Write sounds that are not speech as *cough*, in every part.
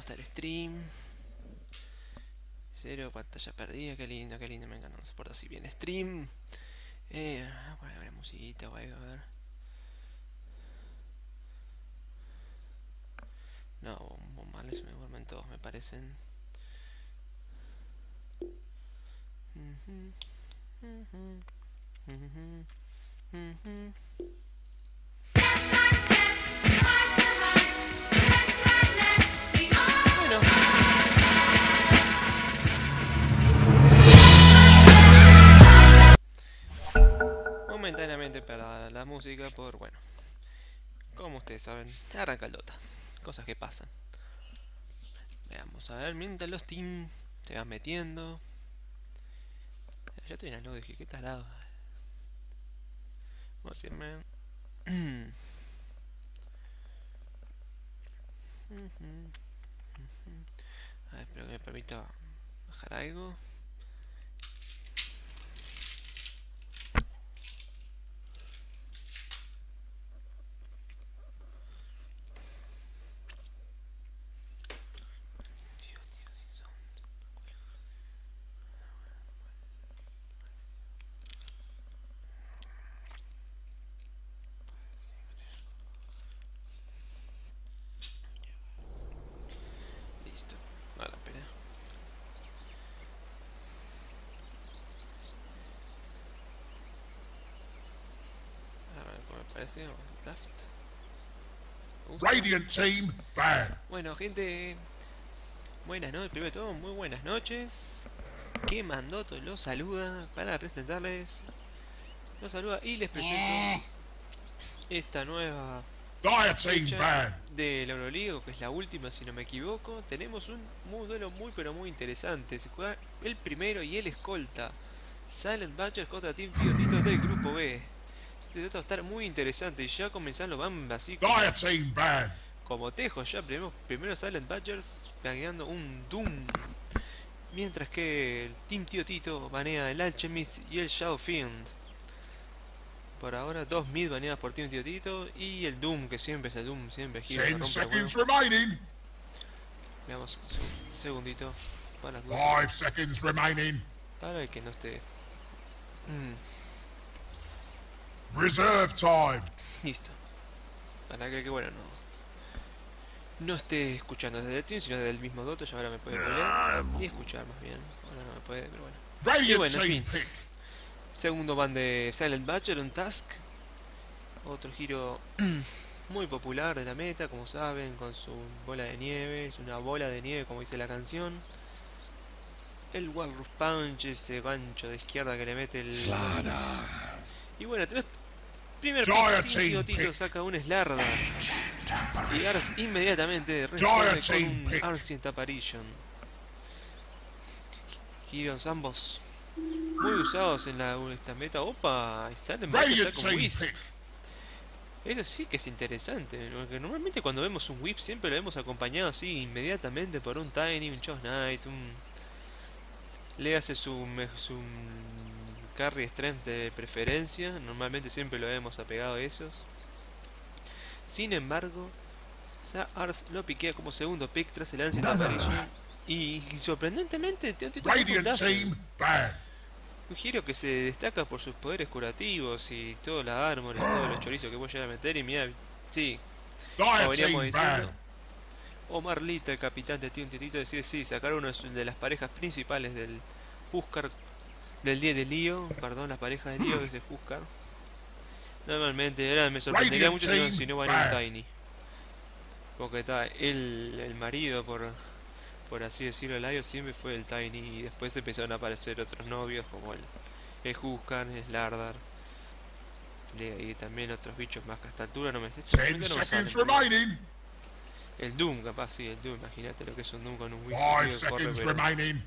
está el stream. Cero, pantalla perdida, qué lindo, qué lindo, me encanta, no se porta así bien stream. Eh, voy a ver musiquita, voy a ver. No, bombales me vuelven todos, me parecen. momentáneamente música por, bueno, como ustedes saben, arranca el Dota. Cosas que pasan. Veamos, a ver, mientras los team se van metiendo. Ya estoy en dije, qué tarado. Vamos a. *clears throat* A ver, espero que me permita bajar algo. Radiant Team, Bueno, gente, buenas noches, primero de todo, muy buenas noches. Que Mandoto los saluda para presentarles, los saluda y les presento esta nueva de la Euroliga, que es la última si no me equivoco. Tenemos un duelo muy pero muy interesante. Se juega el primero y el escolta. Silent Badgers contra Team Tito del grupo B. Este va a estar muy interesante. Y ya comenzando van así como, como tejos. Ya primero, primero Silent Badgers planeando un Doom. Mientras que el Team Tío Tito banea el Alchemist y el Shadow Fiend. Por ahora, dos mid baneadas por Team Tío Tito. Y el Doom, que siempre es el Doom, siempre gira. Veamos, un segundito. Para, para el que no esté. Mm. Reserve time. Listo. Para que, que bueno, no, no esté escuchando desde el stream, sino desde el mismo Doto, ya ahora me puede leer y escuchar más bien. Ahora no me puede, pero bueno. Y bueno, en fin. Segundo van de Silent Badger, un Task. Otro giro *clears throat* muy popular de la meta, como saben, con su bola de nieve. Es una bola de nieve, como dice la canción. El Walrus Punch, ese gancho de izquierda que le mete el... Y bueno, tenés Primer Tito saca un Slarda. Y Ars inmediatamente responde con un Ancient Apparition. Giros ambos muy usados en la, esta meta. Opa, y salen con Wisp. Eso sí que es interesante, porque normalmente cuando vemos un whip siempre lo hemos acompañado así inmediatamente por un Tiny, un Choss Knight, un... Le hace su, su carry strength de preferencia, normalmente siempre lo hemos apegado a esos. Sin embargo, Ars lo piquea como segundo pick tras el Ancient Apparition y, y sorprendentemente tiene un. Un giro que se destaca por sus poderes curativos y toda la armor y todos los chorizos que voy a llegar a meter. Y mira, sí, como veníamos diciendo. Omar Lita, el capitán de Tío Titito, decide sí, sacar uno de de las parejas principales del Huskar, del día de Lío, perdón, la pareja de Lío que es el Huskar. Normalmente, ahora me sorprendería mucho si no, van a un. Tiny. Porque está el, el marido, por, por así decirlo, el Ayo siempre fue el Tiny y después empezaron a aparecer otros novios como el, el el Slardar. Y también otros bichos más que a esta altura no me sé. No me seconds salen. remaining. El Doom, capaz, sí, el Doom. Imagínate lo que es un Doom con un Wii. Five tío, corre, seconds pero- remaining.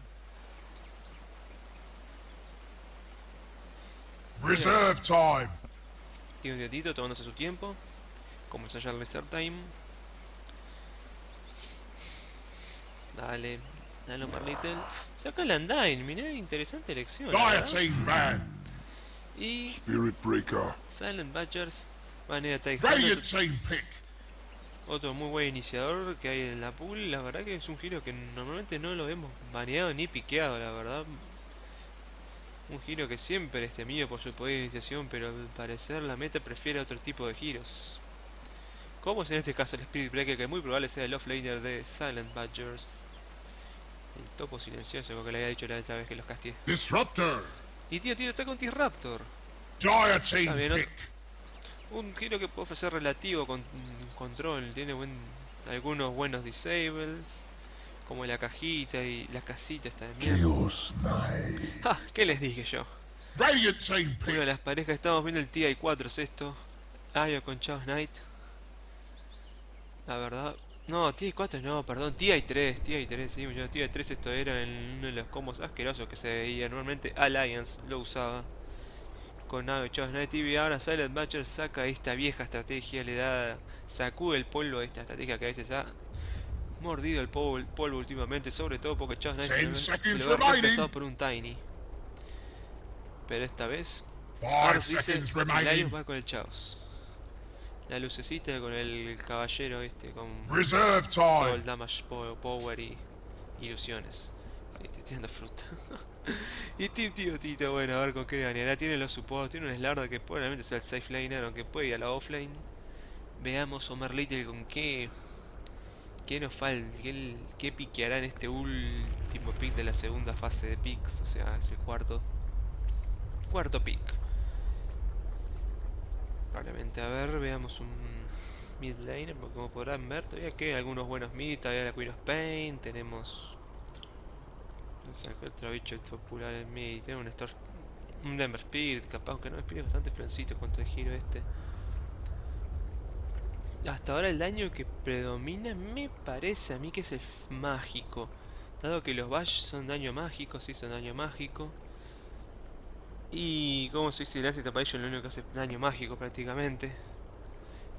Reserve time. Tiene un dietito tomándose su tiempo. Como se llama el Reserve Time. Dale, dale Omar Little. Saca el Undyne, mirá, interesante elección. team, ban. Y Spirit Breaker. Silent Badgers van a ir a pick. otro muy buen iniciador que hay en la pool. La verdad que es un giro que normalmente no lo hemos baneado ni piqueado, la verdad. Un giro que siempre es temido por su poder de iniciación, pero al parecer la meta prefiere otro tipo de giros. Como es en este caso el Spirit Breaker, que muy probable sea el offlaner de Silent Badgers. El topo silencioso, como que le había dicho la otra vez que los castigué. Disruptor. Y tío, tío, está con otro- pick. Un giro que puede ofrecer relativo con control, tiene buen, algunos buenos disables, como la cajita y la casita esta de mierda. ¡Ja! ¿Qué les dije yo? Una de las parejas, estamos viendo el TI4, es esto. Ayo con Chaos Knight. La verdad. No, TI4 no, perdón, TI3, TI3, sí, yo TI3 esto era en uno de los combos asquerosos que se veía. Normalmente Alliance lo usaba. Con Ayo Chaos Knight y ahora Silent Badger saca esta vieja estrategia, le da. sacude el polvo a esta estrategia que a veces ha mordido el polvo, últimamente, sobre todo porque Chaos Knight se lo se remaining. reemplazado por un Tiny. Pero esta vez Five Ars dice va con el Chaos. La lucecita con el caballero este, con Reserve todo el damage po- power y ilusiones. Sí, estoy tirando fruta. *laughs* y Team Tío Tito, bueno, a ver con qué ganará. Tiene los supports, tiene un Slarda que probablemente sea el safe laner, aunque puede ir a la offlane. Veamos Omar Little con qué. ¿Qué nos falta? ¿Qué, qué piqueará en este último pick de la segunda fase de picks? O sea, es el cuarto. Cuarto pick. Probablemente, a ver, veamos un mid laner, porque como podrán ver, todavía quedan algunos buenos mid, todavía la Queen of Pain, tenemos... No sé, acá otro bicho popular en mid, tenemos un Star... Un Denver Spirit, capaz, aunque no, Spirit es bastante floncito contra el giro este. Hasta ahora el daño que predomina me parece a mí que es el mágico. Dado que los Bash son daño mágico, sí son daño mágico. Y como se dice, el Acid Apparition lo único que hace daño mágico prácticamente.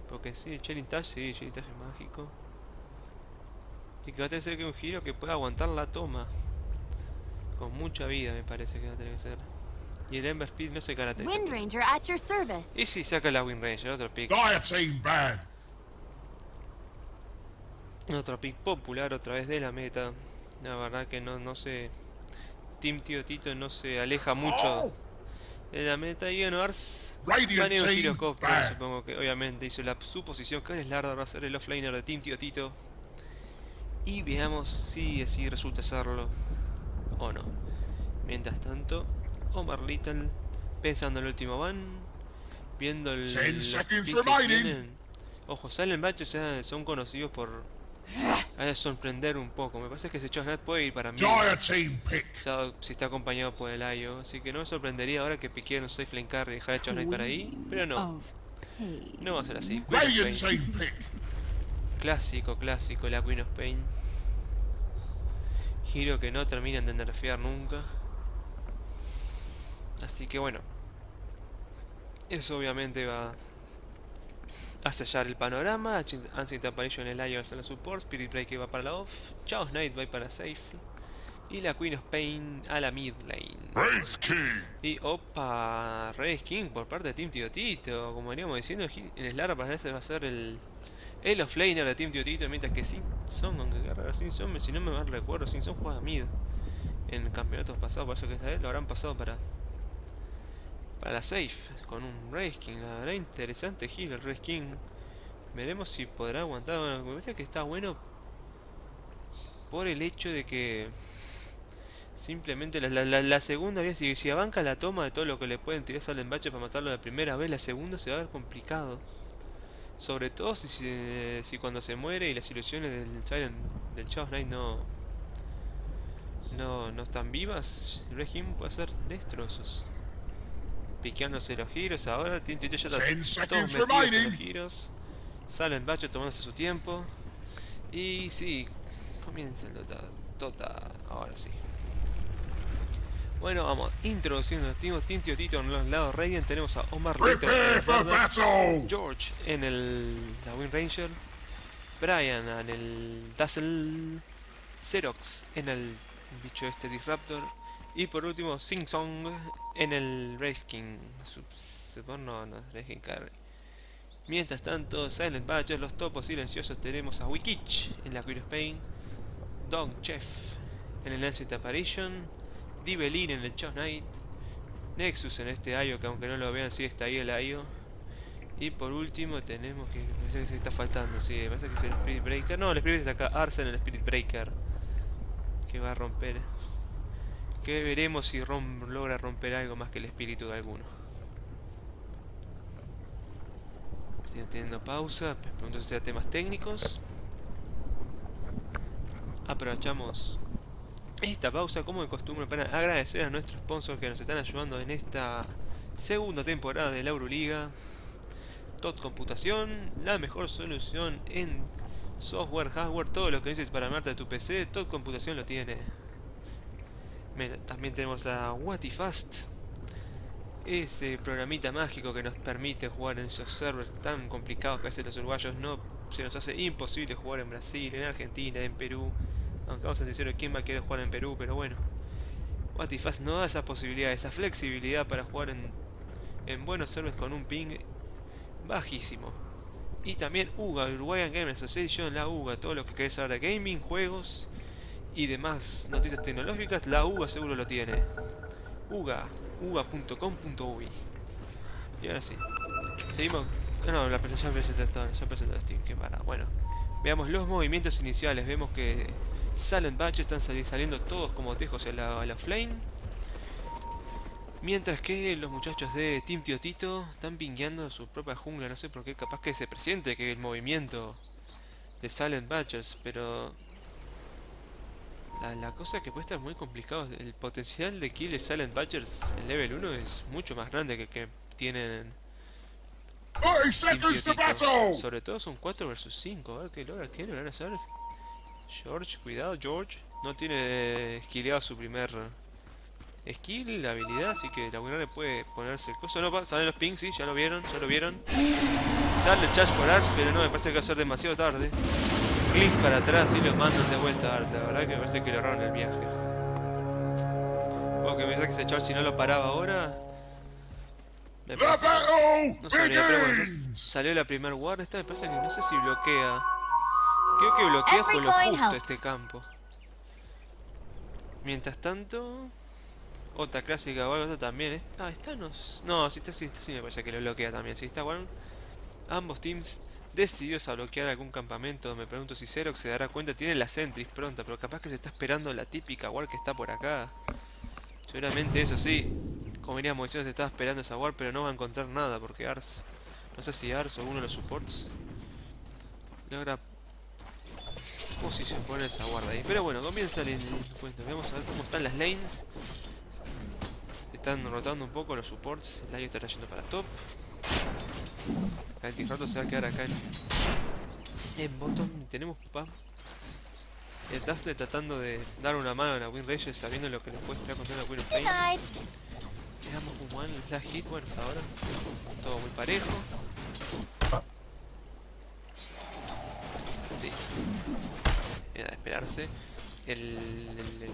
Porque sí, el Chilling Touch, sí, el Chilling Touch es mágico. Así que va a tener que ser que un giro que pueda aguantar la toma. Con mucha vida me parece que va a tener que ser. Y el Ember Speed no se caracteriza. Wind Ranger at your service. Y si saca la Wind Ranger, otro pick. Team, ban. Otro pick popular otra vez de la meta. La verdad que no, no se... Team Tío Tito no se aleja mucho de la meta. Y bueno, Ars Girocopter, ban. supongo que obviamente hizo la suposición que el Lardar va a ser el offlaner de Team Tío Tito. Y veamos si así resulta serlo o no. Mientras tanto, Omar Little pensando en el último van, viendo el. Ojo, Silent Batches eh, son conocidos por eh, sorprender un poco. Me parece que ese Chosnat puede ir para mí. O sea, si está acompañado por el Ayo. Así que no me sorprendería ahora que un safe lane carry y dejar a Chosnat para ahí. Pero no, no va a ser así. Queen of Pain. Clásico, clásico, la Queen of Pain. Giro que no terminan de nerfear nunca. Así que bueno. Eso obviamente va A sellar el panorama, Ancient Apparition en el Ion en la support, Spirit Break va para la off, Chaos Knight va para safe. Y la Queen of Pain a la mid lane. Y opa, Rey King por parte de Team Tiotito. Como veníamos diciendo, en Slara parece va a ser el, el offlaner de Team Tiotito. Mientras que Sin Son, aunque guerra Sin Son, si no me mal recuerdo, Sin Son juega mid. En campeonatos pasados, por eso que esta vez lo habrán pasado para para la safe. Con un Rey King, la verdad interesante heal el Rey King. Veremos si podrá aguantar. Bueno, me parece que está bueno por el hecho de que Simplemente la, segunda vez, si, si avanca la toma de todo lo que le pueden tirar Salen Bache para matarlo la primera vez, la segunda se va a ver complicado. Sobre todo si, si, si cuando se muere y las ilusiones del Silent, del Chaos Knight no, no, no están vivas, el régimen puede hacer destrozos. Piqueándose los giros, ahora ya está Ten todos metidos en los giros. Silent Bache tomándose su tiempo. Y sí, comienza el Dota, Dota ahora sí. Bueno, vamos introduciendo los. Team Tío Tito en los lados Radiant. Tenemos a Omar battle. George en el la Wind Ranger, Brian en el Dazzle, Xerox en el bicho este Disruptor y por último Sing Song en el Brave King. No, no, King Carry. Mientras tanto, Silent Badger, los topos silenciosos tenemos a Wikich en la Queen of Pain, Dog Chef en el Ancient Apparition, Dibelin en el Chaos Knight, Nexus en este Ayo, que aunque no lo vean, sí está ahí el Ayo. Y por último tenemos que. Me parece que se está faltando, sí, me parece que es el Spirit Breaker. No, el Spirit está acá, Arsen el Spirit Breaker. Que va a romper. Que veremos si rom logra romper algo más que el espíritu de alguno. Teniendo pausa, pregunto si temas técnicos. Aprovechamos esta pausa como de costumbre para agradecer a nuestros sponsors que nos están ayudando en esta segunda temporada de la Euroliga. Tot Computación, la mejor solución en software, hardware, todo lo que necesites para armarte tu PC, Tot Computación lo tiene. También tenemos a Watifast, ese programita mágico que nos permite jugar en esos servers tan complicados que veces los uruguayos no se nos hace imposible jugar en Brasil, en Argentina, en Perú. Aunque vamos a ser sinceros, ¿quién va a querer jugar en Perú? Pero bueno. Watifast no da esa posibilidad, esa flexibilidad para jugar en, en buenos servers con un ping bajísimo. Y también UGA, Uruguayan Game Association, la UGA, todo lo que querés saber de gaming, juegos y demás noticias tecnológicas, la UGA seguro lo tiene. UGA, uga.com.uy. Y ahora sí. Seguimos. ah, No, la presentación presenta ya Steam, qué para. Bueno, veamos los movimientos iniciales. Vemos que Silent Batch están sali- saliendo todos como tejos a la, la flame. Mientras que los muchachos de Team Tío Tito están pingueando su propia jungla. No sé por qué, capaz que se presiente que el movimiento de Silent Badgers, pero la, la cosa que puede estar muy complicado. El potencial de kill de Silent Badgers en level 1 es mucho más grande que el que tienen 30 Team Tío seconds to Tito. battle. Sobre todo son 4 versus 5. A ver qué logra, qué logran hacer. George, cuidado, George. No tiene skilleado su primer skill, la habilidad, así que la le puede ponerse el coso. No, salen los pings, sí, ya lo vieron, ya lo vieron. Sale el charge por Ars, pero no, me parece que va a ser demasiado tarde. Clic para atrás y los mandan de vuelta a Ars. La verdad que me parece que le erraron el viaje. Porque me parece que ese si no lo paraba ahora. Me parece- no sabría, pero bueno, salió la primer guarda. Esta me parece que no sé si bloquea. Creo que bloquea por lo justo este campo. Mientras tanto, otra clásica o algo también. Esta, esta no. No, si está, sí, esta sí me parece que lo bloquea también. Si está bueno. Ambos teams decididos a bloquear algún campamento. Me pregunto si Xerox se dará cuenta. Tiene la Sentries pronta, pero capaz que se está esperando la típica war que está por acá. Seguramente eso sí. Como veníamos diciendo, se estaba esperando esa war, pero no va a encontrar nada porque Ars. No sé si Ars o uno de los supports logra posición poner esa guarda ahí. Pero bueno, comienza el encuentro. Vamos a ver cómo están las lanes. Están rotando un poco los supports. Layo estará yendo para top. El Antijarlo se va a quedar acá en, en bottom. Tenemos pupa. El eh, Dazzle tratando de dar una mano a la Win Reyes sabiendo lo que le puede esperar contra la Win Pain. Le damos un one, hit, bueno, hasta ahora todo muy parejo. Sí. Era de esperarse. El, el, el,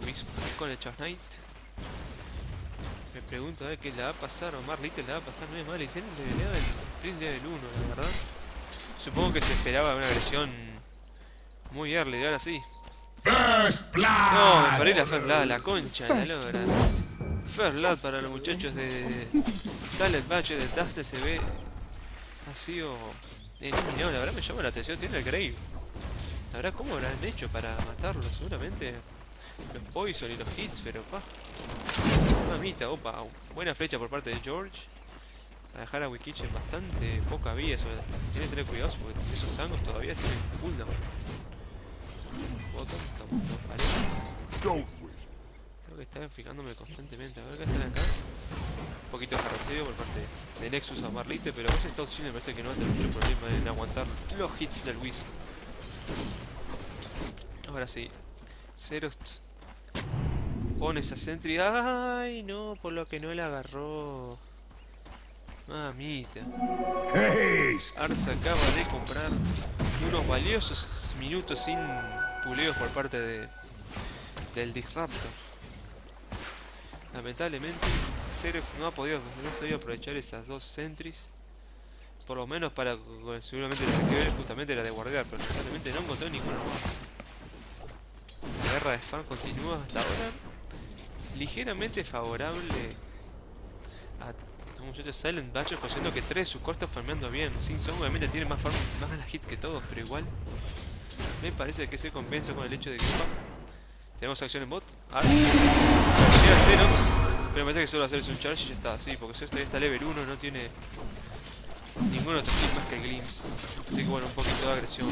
con el Charge Knight. Me pregunto a ver qué le va a pasar. Omar Little le va a pasar. No es mal. Y tiene leveleado el sprint del 1, la verdad. Supongo que se esperaba una agresión muy early. Ahora sí. First blood! No, me paré la First Blood, la concha la lora. First Blood para los muchachos de Silent Batch de Dusty se ve ha sido eliminado. La verdad me llama la atención, tiene el Grave. La verdad, ¿cómo habrán hecho para matarlo? Seguramente los Poison y los Hits, pero pa. Mamita, opa, buena flecha por parte de George. A dejar a Wikichen bastante poca vida. Eso, tiene que tener cuidado porque esos tangos todavía tienen cooldown. Wish. Tengo que estar fijándome constantemente. A ver qué están acá. Un poquito de por parte de Nexus a Marlite, pero a veces Estados Unidos me parece que no va a tener mucho problema en aguantar los hits del Wisp. Ahora sí. Xerox pone esa Sentry. ¡Ay! No, por lo que no le agarró. Mamita. Haste! Ars acaba de comprar unos valiosos minutos sin puleos por parte de, del Disruptor. Lamentablemente, Xerox no ha podido no ha sabido aprovechar esas dos sentries. Por lo menos para seguramente que ver justamente era de guardiar, pero lamentablemente no encontró ninguno más. La guerra de fan continúa hasta ahora ligeramente favorable a los muchachos Silent Batcher, considerando que tres de sus core están farmeando bien. Sin Song obviamente tiene más farm, más la hit que todos, pero igual me parece que se compensa con el hecho de que tenemos acción en bot. Ah, llega Xerox, pero me parece que solo hacer un charge y ya está, sí, porque Xerox todavía está level 1, no tiene ningún otro skill más que Glimpse. Así que bueno, un poquito de agresión.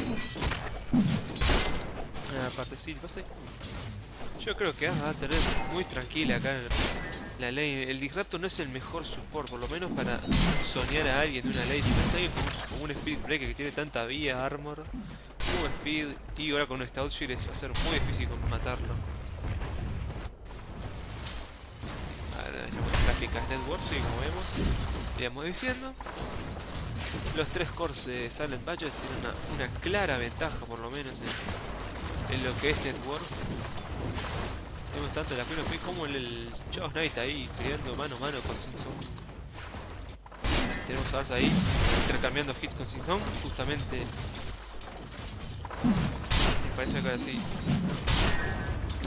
Ah, sí, pasa yo creo que va a tener muy tranquila acá en la ley. El Disruptor no es el mejor support, por lo menos para soñar a alguien de una ley. Alguien como, un Speed Breaker que tiene tanta vida, armor, como speed, y ahora con un Stout Shield es- va a ser muy difícil matarlo. A ver, llamamos gráficas Network, y como vemos, íbamos diciendo. Los tres cores de Silent Badger tienen una, una clara ventaja, por lo menos, en, en lo que es Network. Tenemos tanto la of Peace como el, el Chaos Knight ahí peleando mano a mano con Simpson. Tenemos a Ars ahí intercambiando hits con Simpson, justamente. Me parece que ahora sí.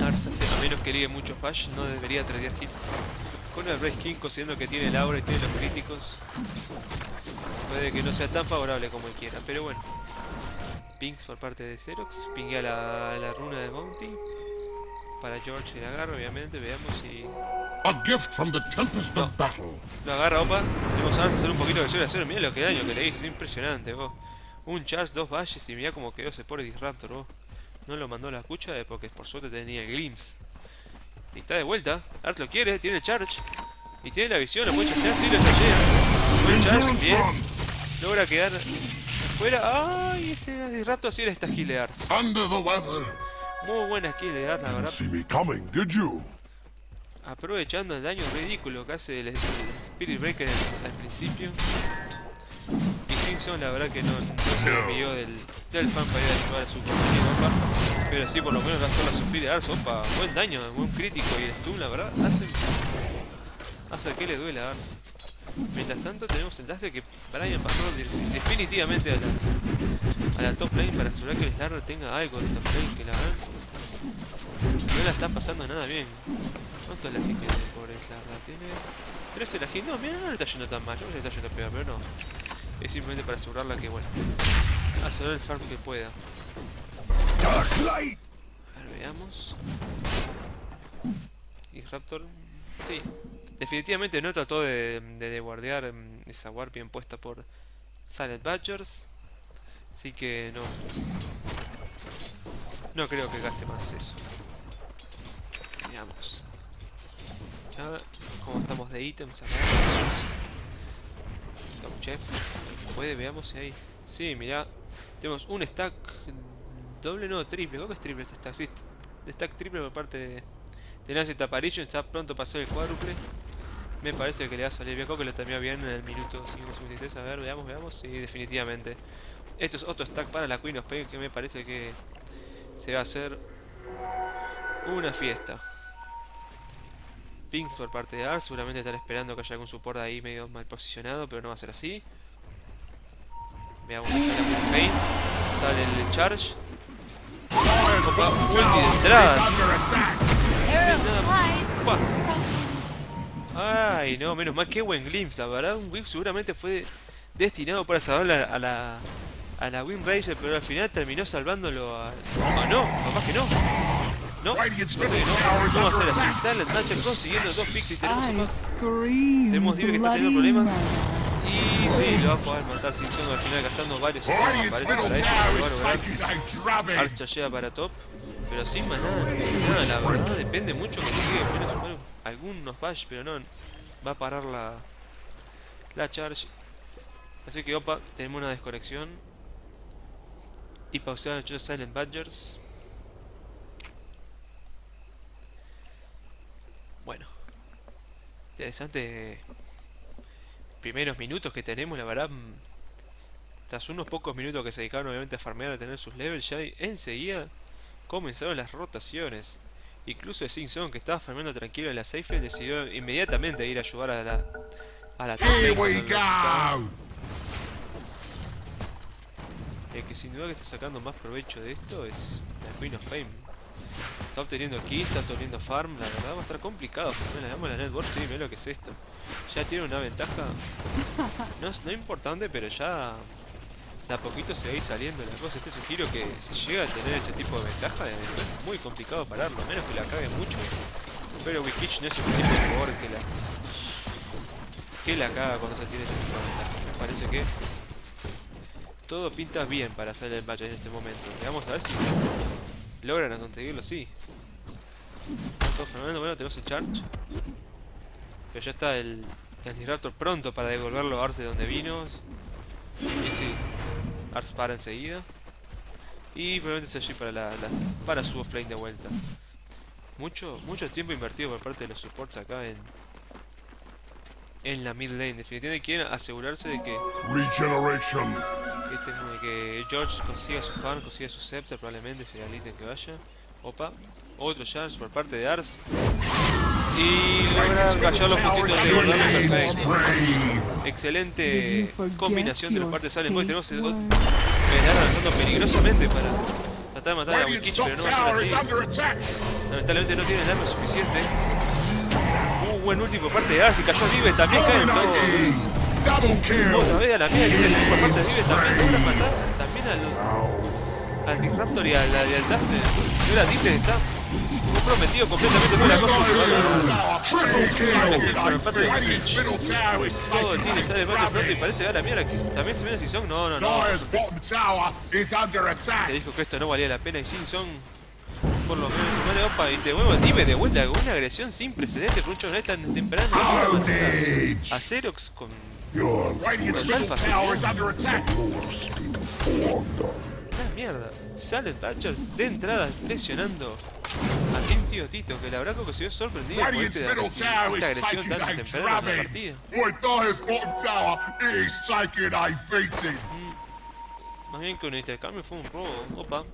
Ars hace, a menos que ligue muchos bash, no debería tradear hits. Con el Race King, considerando que tiene el aura y tiene los críticos, puede que no sea tan favorable como quiera, pero bueno. Pinks por parte de Xerox, pinguea la, la runa de Bounty. Para George el agarra, obviamente, veamos si A gift from the tempest of battle. lo agarra, opa. Tenemos a hacer un poquito de suele hacer. Mira lo que daño que le hizo, es impresionante, vos. Un charge, dos valles y mira cómo quedó ese pobre Disruptor, vos. No lo mandó a la cucha porque por suerte tenía el glimpse. Y está de vuelta. Art lo quiere, tiene el charge. Y tiene la visión, lo puede chargear, sí lo chargea. Buen charge, bien. Logra quedar afuera. ¡Ay! Ese Disruptor sí era esta skill de Ars. Under the weather. Muy buena skill de la verdad. see me coming, did you? aprovechando el daño ridículo que hace el, el Spirit Breaker al, al principio. Y Simpson la verdad que no, no se desvió del, del fan para ir a ayudar a su compañero Opa, pero sí por lo menos va a hacerla sufrir a Ars, opa, buen daño, buen crítico y el stun la verdad hace, hace que le duele a Ars. Mientras tanto tenemos el dash de que Brian pasó de- definitivamente a la, a la top lane para asegurar que el Slarder tenga algo de top lane que la verdad no la está pasando nada bien. ¿Cuánto es la que tiene por Slarder? Tiene 13 la hit. No, mira, no le está yendo tan mal. Yo creo que le está yendo peor, pero no. Es simplemente para asegurarla que, bueno, asegurar el farm que pueda. Dark light! A ver, veamos. Y Raptor, sí. Definitivamente no trató de, de, de mm, esa warp bien puesta por Silent Badgers. Así que no. No creo que gaste más eso. Veamos. Nada, como estamos de ítems acá. Chef. Puede, veamos si hay. Sí, mirá. Tenemos un stack doble, no, triple. ¿Cómo es triple este stack? Sí, de stack triple por parte de, de Nancy Taparillo. Está pronto para hacer el cuádruple. Me parece que le va a salir bien. Creo que lo terminó bien en el minuto 5.53. A ver, veamos, veamos. Sí, definitivamente. Esto es otro stack para la Queen of Pain que me parece que se va a hacer una fiesta. Pinks por parte de Ars, seguramente están esperando que haya algún support ahí medio mal posicionado, pero no va a ser así. Veamos acá la Pain. Sale el charge. Opa, ulti de entrada. Nada. Ay, no, menos mal que buen glimpse, la verdad. Un whip seguramente fue destinado para salvar a la, a la Wind Ranger, pero al final terminó salvándolo a. Ah, no, capaz que no. No, Radiant's no Vamos a hacer así. Silent Natcher consiguiendo dos pixies. Tenemos I uno. scream Tenemos Dive que está teniendo problemas. Y sí, lo va a poder matar sin al final gastando varios segundos. Parece para is Lo va a lograr. Archa llega para top. Pero sin más nada, nada, la verdad depende mucho que llegue menos bueno, algunos bash, pero no va a parar la la charge. Así que opa, tenemos una desconexión. Y pausear el Silent Badgers. Bueno. Interesante primeros minutos que tenemos, la verdad. mm, Tras unos pocos minutos que se dedicaron obviamente a farmear a tener sus levels, ya enseguida comenzaron las rotaciones. Incluso Sing Song, que estaba farmeando tranquilo en la safe decidió inmediatamente ir a ayudar a la a la Here we go. El que sin duda que está sacando más provecho de esto es la Queen of Fame. Está obteniendo kills, está obteniendo farm, la verdad va a estar complicado. Bueno, le damos la network, sí, mira lo que es esto. Ya tiene una ventaja, no, es- no importante, pero ya de poquito se va a ir saliendo la cosa. Este es que si llega a tener ese tipo de ventaja es muy complicado pararlo, a menos que la cague mucho. Pero Wikich no es el tipo jugador que la, que la caga cuando se tiene ese tipo de ventaja. Me parece que todo pinta bien para hacer el match en este momento. Vamos a ver si logran conseguirlo, sí. Todo fenómeno, bueno, tenemos el charge. Pero ya está el, el pronto para devolverlo a Ars de donde vino. Y sí, Ars para enseguida. Y probablemente sea allí para, la, la- para su offlane de vuelta. Mucho, mucho tiempo invertido por parte de los supports acá en, en la mid lane. Definitivamente quieren asegurarse de que Regeneration. que, este, que George consiga su fan, consiga su scepter, probablemente sea el ítem que vaya. Opa, otro charge por parte de Ars. Y logra callar los puntitos de Gordon. Excelente combinación de los your partes salen. Tenemos el están avanzando peligrosamente para tratar de matar a top pero no va a ser así. Lamentablemente no tiene el arma suficiente. Un buen último por parte de Ars y cayó Vive, también. Dominating. Double kill. Otra vez a la tiene por parte de Vive también logra matar también al, al Disruptor y al, y al Dustin. Y ahora Disney está comprometido completamente con la cosa. De Todo el team sale de a y parece a la mierda que también se viene Sison. No, no, no. Dyer's bottom tower is under Te attack. dijo que esto no valía la pena y Simpson por lo menos se muere opa y te vuelvo Dive de vuelta con una agresión sin precedentes por un chonel tan temprano. A Xerox con Your attack. una mierda. Silent Badgers de entrada presionando a Team Tío Tito que la verdad que se vio sorprendido por este, middle esta agresión tan temprana en la partida. Más bien que un intercambio fue un robo. Opa.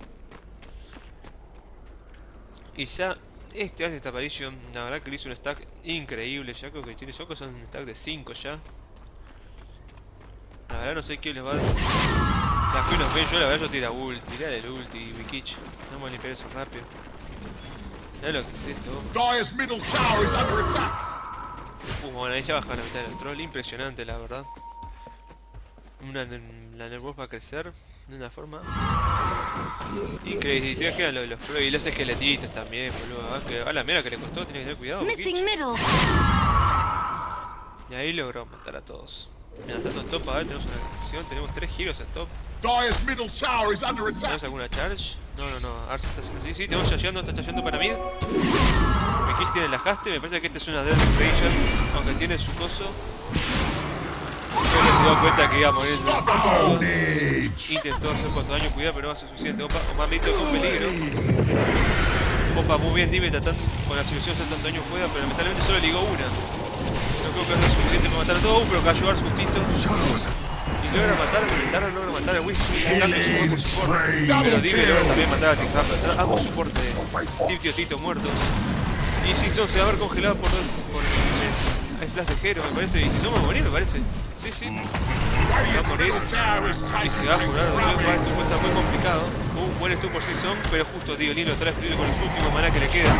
Y ya este Axe esta aparición, la verdad que le hizo un stack increíble. Ya creo que tiene Yoko son un stack de 5 ya. La verdad no sé qué les va a dar. La que nos ven, yo la verdad yo tira ult, tiré el ulti Wikich. Vamos a limpiar eso rápido. Mirá lo que es esto. Dyer's middle tower is under attack. Uh, bueno, ahí ya baja la mitad del troll, impresionante la verdad. Una, la network va a crecer de una forma increíble. Y te imaginas lo de los pro y los esqueletitos también, boludo. Ah, que, a la mera que le costó, tiene que tener cuidado. Missing middle. Y ahí logró matar a todos. Mira, tanto en top, a ver, tenemos una acción, tenemos tres giros en top. Dyer's middle tower is under attack. ¿Tenemos alguna charge? No, no, no. Arce está haciendo así. Sí, tenemos yayando, está yayando para mid. Wikich tiene el ajaste, me parece que este es una Death Ranger, aunque tiene su coso. Creo que se dio cuenta que iba a morir. Intentó hacer cuanto daño pudiera, pero no va a ser suficiente. Opa, Omar Lito con peligro. Opa, muy bien, Dime tratando con la solución hacer tanto daño pueda, pero lamentablemente solo ligó una. No creo que sea suficiente para matar a todos, pero cayó Ars justito. Y logra matar, el Lara logra matar a soporte. Pero Dive logra también matar a Hamlet. Ambos soporte. Tío Tito muertos. Y Sinson se va a ver congelado por, por el, el flash de Jero, me parece. Y Sinson va a morir, me parece. Sí, sí. Morir. middle tower is Y se va a jurar. Esto está muy complicado. Un buen stun por Sinson, pero justo Tío Lin lo trae con los últimos maná que le queda.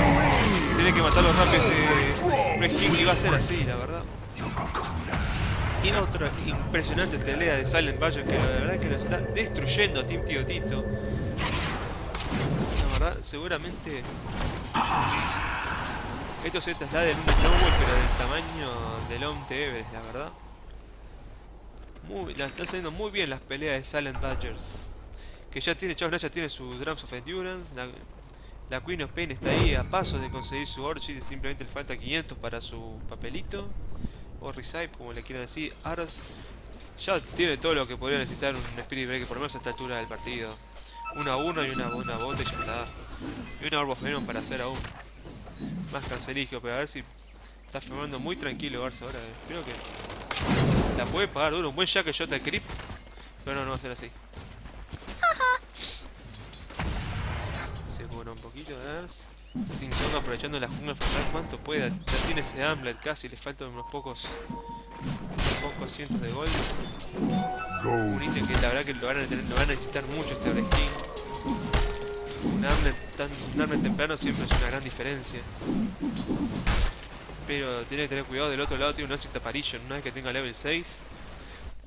Tiene que matar los rápidos de Red va a ser así, la verdad. Y otra impresionante pelea de Silent Badger que la verdad que lo está destruyendo a Team Tío Tito. La verdad, seguramente esto se traslada en un Snowball, pero del tamaño del Mount Everest, la verdad. La están saliendo muy bien las peleas de Silent Badgers. Que ya tiene, Chavos ya tiene su Drums of Endurance. La Queen of Pain está ahí a pasos de conseguir su Orchid. Simplemente le falta 500 para su papelito. O Recipe, como le quieran decir. Ars ya tiene todo lo que podría necesitar un Spirit Breaker, por lo menos a esta altura del partido. Una a uno y una, una bota y ya está. Y una Orb of Venom para hacer aún más cancerígeo, pero a ver si está filmando muy tranquilo Garza ahora. eh. Creo que la puede pagar duro, un buen Jack Shot al creep, pero no, no va a ser así. Un poquito de Ars. Sin Song aprovechando la jungla ver cuánto pueda. Ya tiene ese Amulet casi, le faltan unos pocos unos pocos cientos de gold. Un ítem que la verdad que lo van a, tener- lo van a necesitar mucho este Red King. Un Amulet, tan, un Amulet temprano siempre es una gran diferencia. Pero tiene que tener cuidado, del otro lado tiene un Ancient Apparition. Una vez que tenga level 6,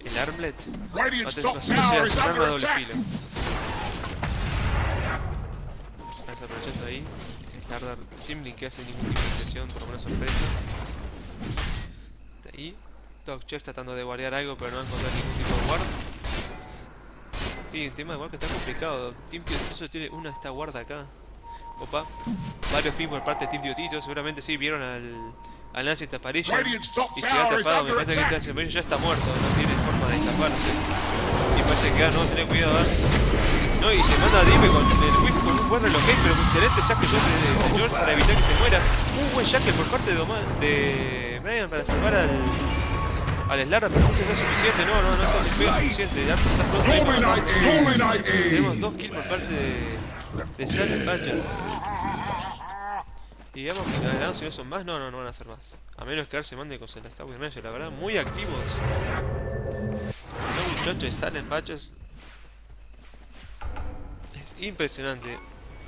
el Armlet va a tener top va a ser aprovechando ahí. El Ardar Simlink que hace ningún tipo de presión, por lo menos sorpresa. De. Dog Chef tratando de guardiar algo, pero no va a encontrar ningún tipo de guard. Sí, el tema de guard que está complicado. Team Tito tiene una esta guarda acá. Opa. Varios ping por parte de Team Tito. Seguramente sí vieron al, al. Radiant's top Y si ha tapado, me parece que Apparition ya está muerto. No tiene forma de escaparse. Y parece que ah, no, tener cuidado. No, y se manda a Dime con el buen relocate, pero con excelente shot de, George para evitar que se muera. Un buen jackal por parte de, de Brian para salvar al, al Slara, pero no sé si es suficiente. No, no, no es suficiente. Ya está pronto. Tenemos dos kills por parte de, de Silent Badgers. Y digamos que ganaron si no son más, no, no, no van a ser más. A menos que se mande con Wars Manager, la verdad, muy activos. Los muchachos de Silent Badgers. Es impresionante.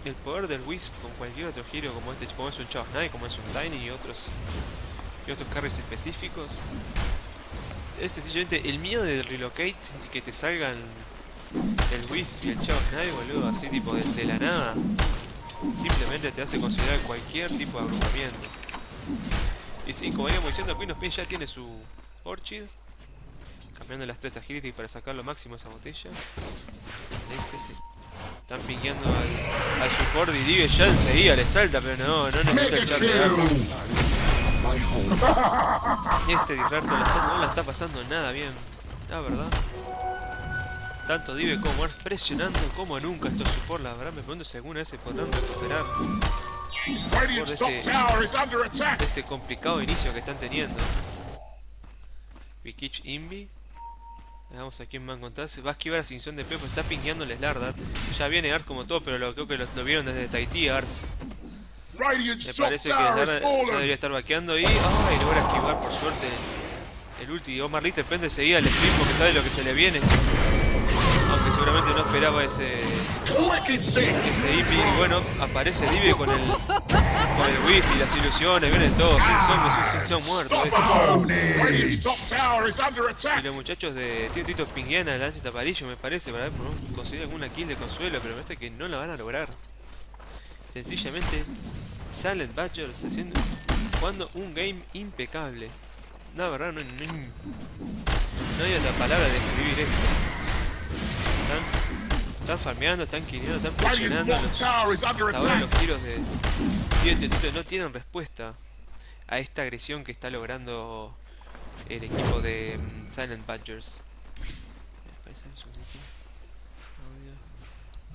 El poder del Wisp con cualquier otro giro como este, como es un Chaos Knight, como es un Tiny y otros y otros carries específicos. Es sencillamente el miedo del relocate y que te salgan el Wisp y el Chaos Knight, boludo, así tipo de, la nada. Simplemente te hace considerar cualquier tipo de agrupamiento. Y sí, como veníamos diciendo, Queen of ya tiene su Orchid. Cambiando las tres agility para sacar lo máximo de esa botella. Este sí. Están pingueando al, al support y Dive ya enseguida le salta, pero no, no necesita echarle kill. Este está- no la está pasando nada bien, la verdad. Tanto Dive como Mars presionando como nunca estos support, la verdad me pregunto si alguna vez se podrán recuperar este- este complicado inicio que están teniendo. Vikich Invi. Vamos a quién va a encontrar. Se va a esquivar a Sinson de Pepo. Está pingueando el Slardar. Ya viene Ars como todo, pero lo, creo que lo, lo vieron desde Tahití Ars. Me parece que Slardar debería estar vaqueando y. ¡Ay! Logra esquivar por suerte el ulti. Omar Litter prende enseguida el sprint porque sabe lo que se le viene. Aunque seguramente no esperaba ese. Ese IP. Y bueno, aparece Dive con el, con el y las ilusiones. Viene todo. Sinson es un Sinson muerto. ¿viste? Unstoppable. Radiant's top tower is under Y los muchachos de Tío Tito pinguean al Lancet Aparillo, me parece, para conseguir alguna kill de consuelo, pero me parece que no la van a lograr. Sencillamente, Silent Badgers haciendo, jugando un game impecable. La verdad, no, no, no hay otra palabra de describir esto. Están, están farmeando, están quineando, están presionando. ahora los tiros de no tienen respuesta a esta agresión que está logrando el equipo de mm, Silent Badgers.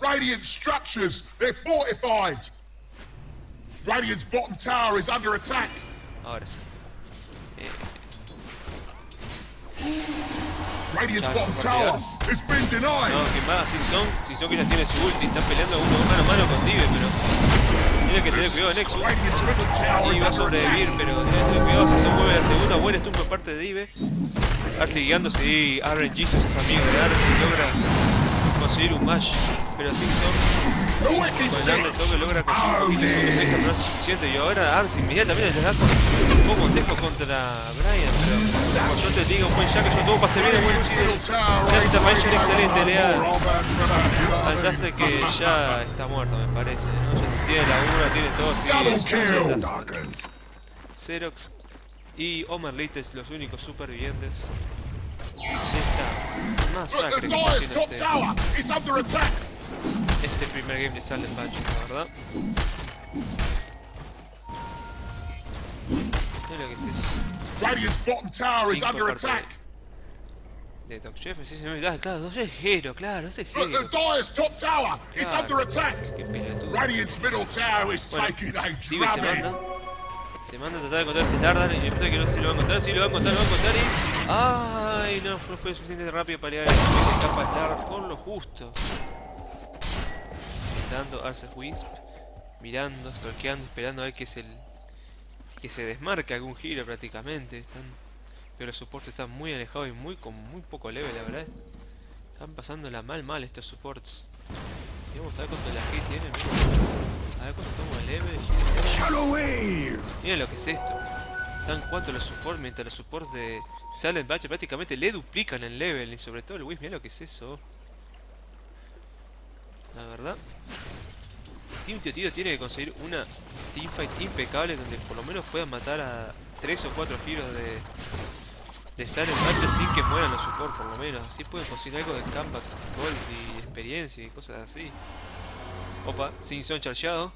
Radiant structures, they're fortified. Radiant's bottom tower is under attack. Ahora sí. Radiant's ya, tower partidas. has been denied. No, que más, Simpson, Simpson que ya tiene su ulti, está peleando uno mano a mano con Dive, pero tiene que tener cuidado Nexus. Y va a sobrevivir, pero tiene que tener cuidado, Simpson mueve la segunda, buen stun por parte de Dive. Artley guiándose y Aaron Jesus es amigo de logra conseguir un match, pero Simpson The toque logra conseguir un pero no es suficiente. Y ahora Arce inmediatamente le da con un poco dejo contra Brian, pero como yo te digo, un buen jack, yo todo pase bien, buen tower Ya está excelente, que ya está muerto, me parece, ¿no? Ya tiene la una, tiene todo, sí, es- Xerox y Homer Littles, los únicos supervivientes. De esta masacre que está este, primer game de Silent Bunch, la verdad. Mira lo que es eso. Radiant's bottom tower is under attack. De Doc Jeff, sí, sí, ah, claro, Doc es claro, este es Look, the Dyer's top tower is under attack. Qué pelotudo. Radiant's middle tower is taking a se drubbing. manda. Se manda a tratar de encontrarse Lardan y piensa que no sé si lo va a encontrar, sí lo va a encontrar, lo va a encontrar y. ¡Ay! No, no fue suficiente rápido para llegar a y se escapa Lardan con lo justo. Intentando Arce Wisp, mirando, stalkeando, esperando a ver que es el. que se desmarque algún giro prácticamente. Están, pero los soportes están muy alejados y muy con muy poco level, la verdad. Están pasándola mal mal estos supports. Vamos a ver cuánto la G tienen. A ver cuánto tomo el level. Shadow Wave! Miren lo que es esto. Están cuatro los supports, mientras los supports de Silent Batch prácticamente le duplican el level. Y sobre todo el Wiz, miren lo que es eso. La verdad. Team Tío tiene que conseguir una teamfight impecable donde por lo menos puedan matar a 3 o 4 giros de, de Silent Batch sin que mueran los supports por lo menos. Así pueden conseguir algo de comeback, gold y experiencia y cosas así. Opa, sin son chargeado.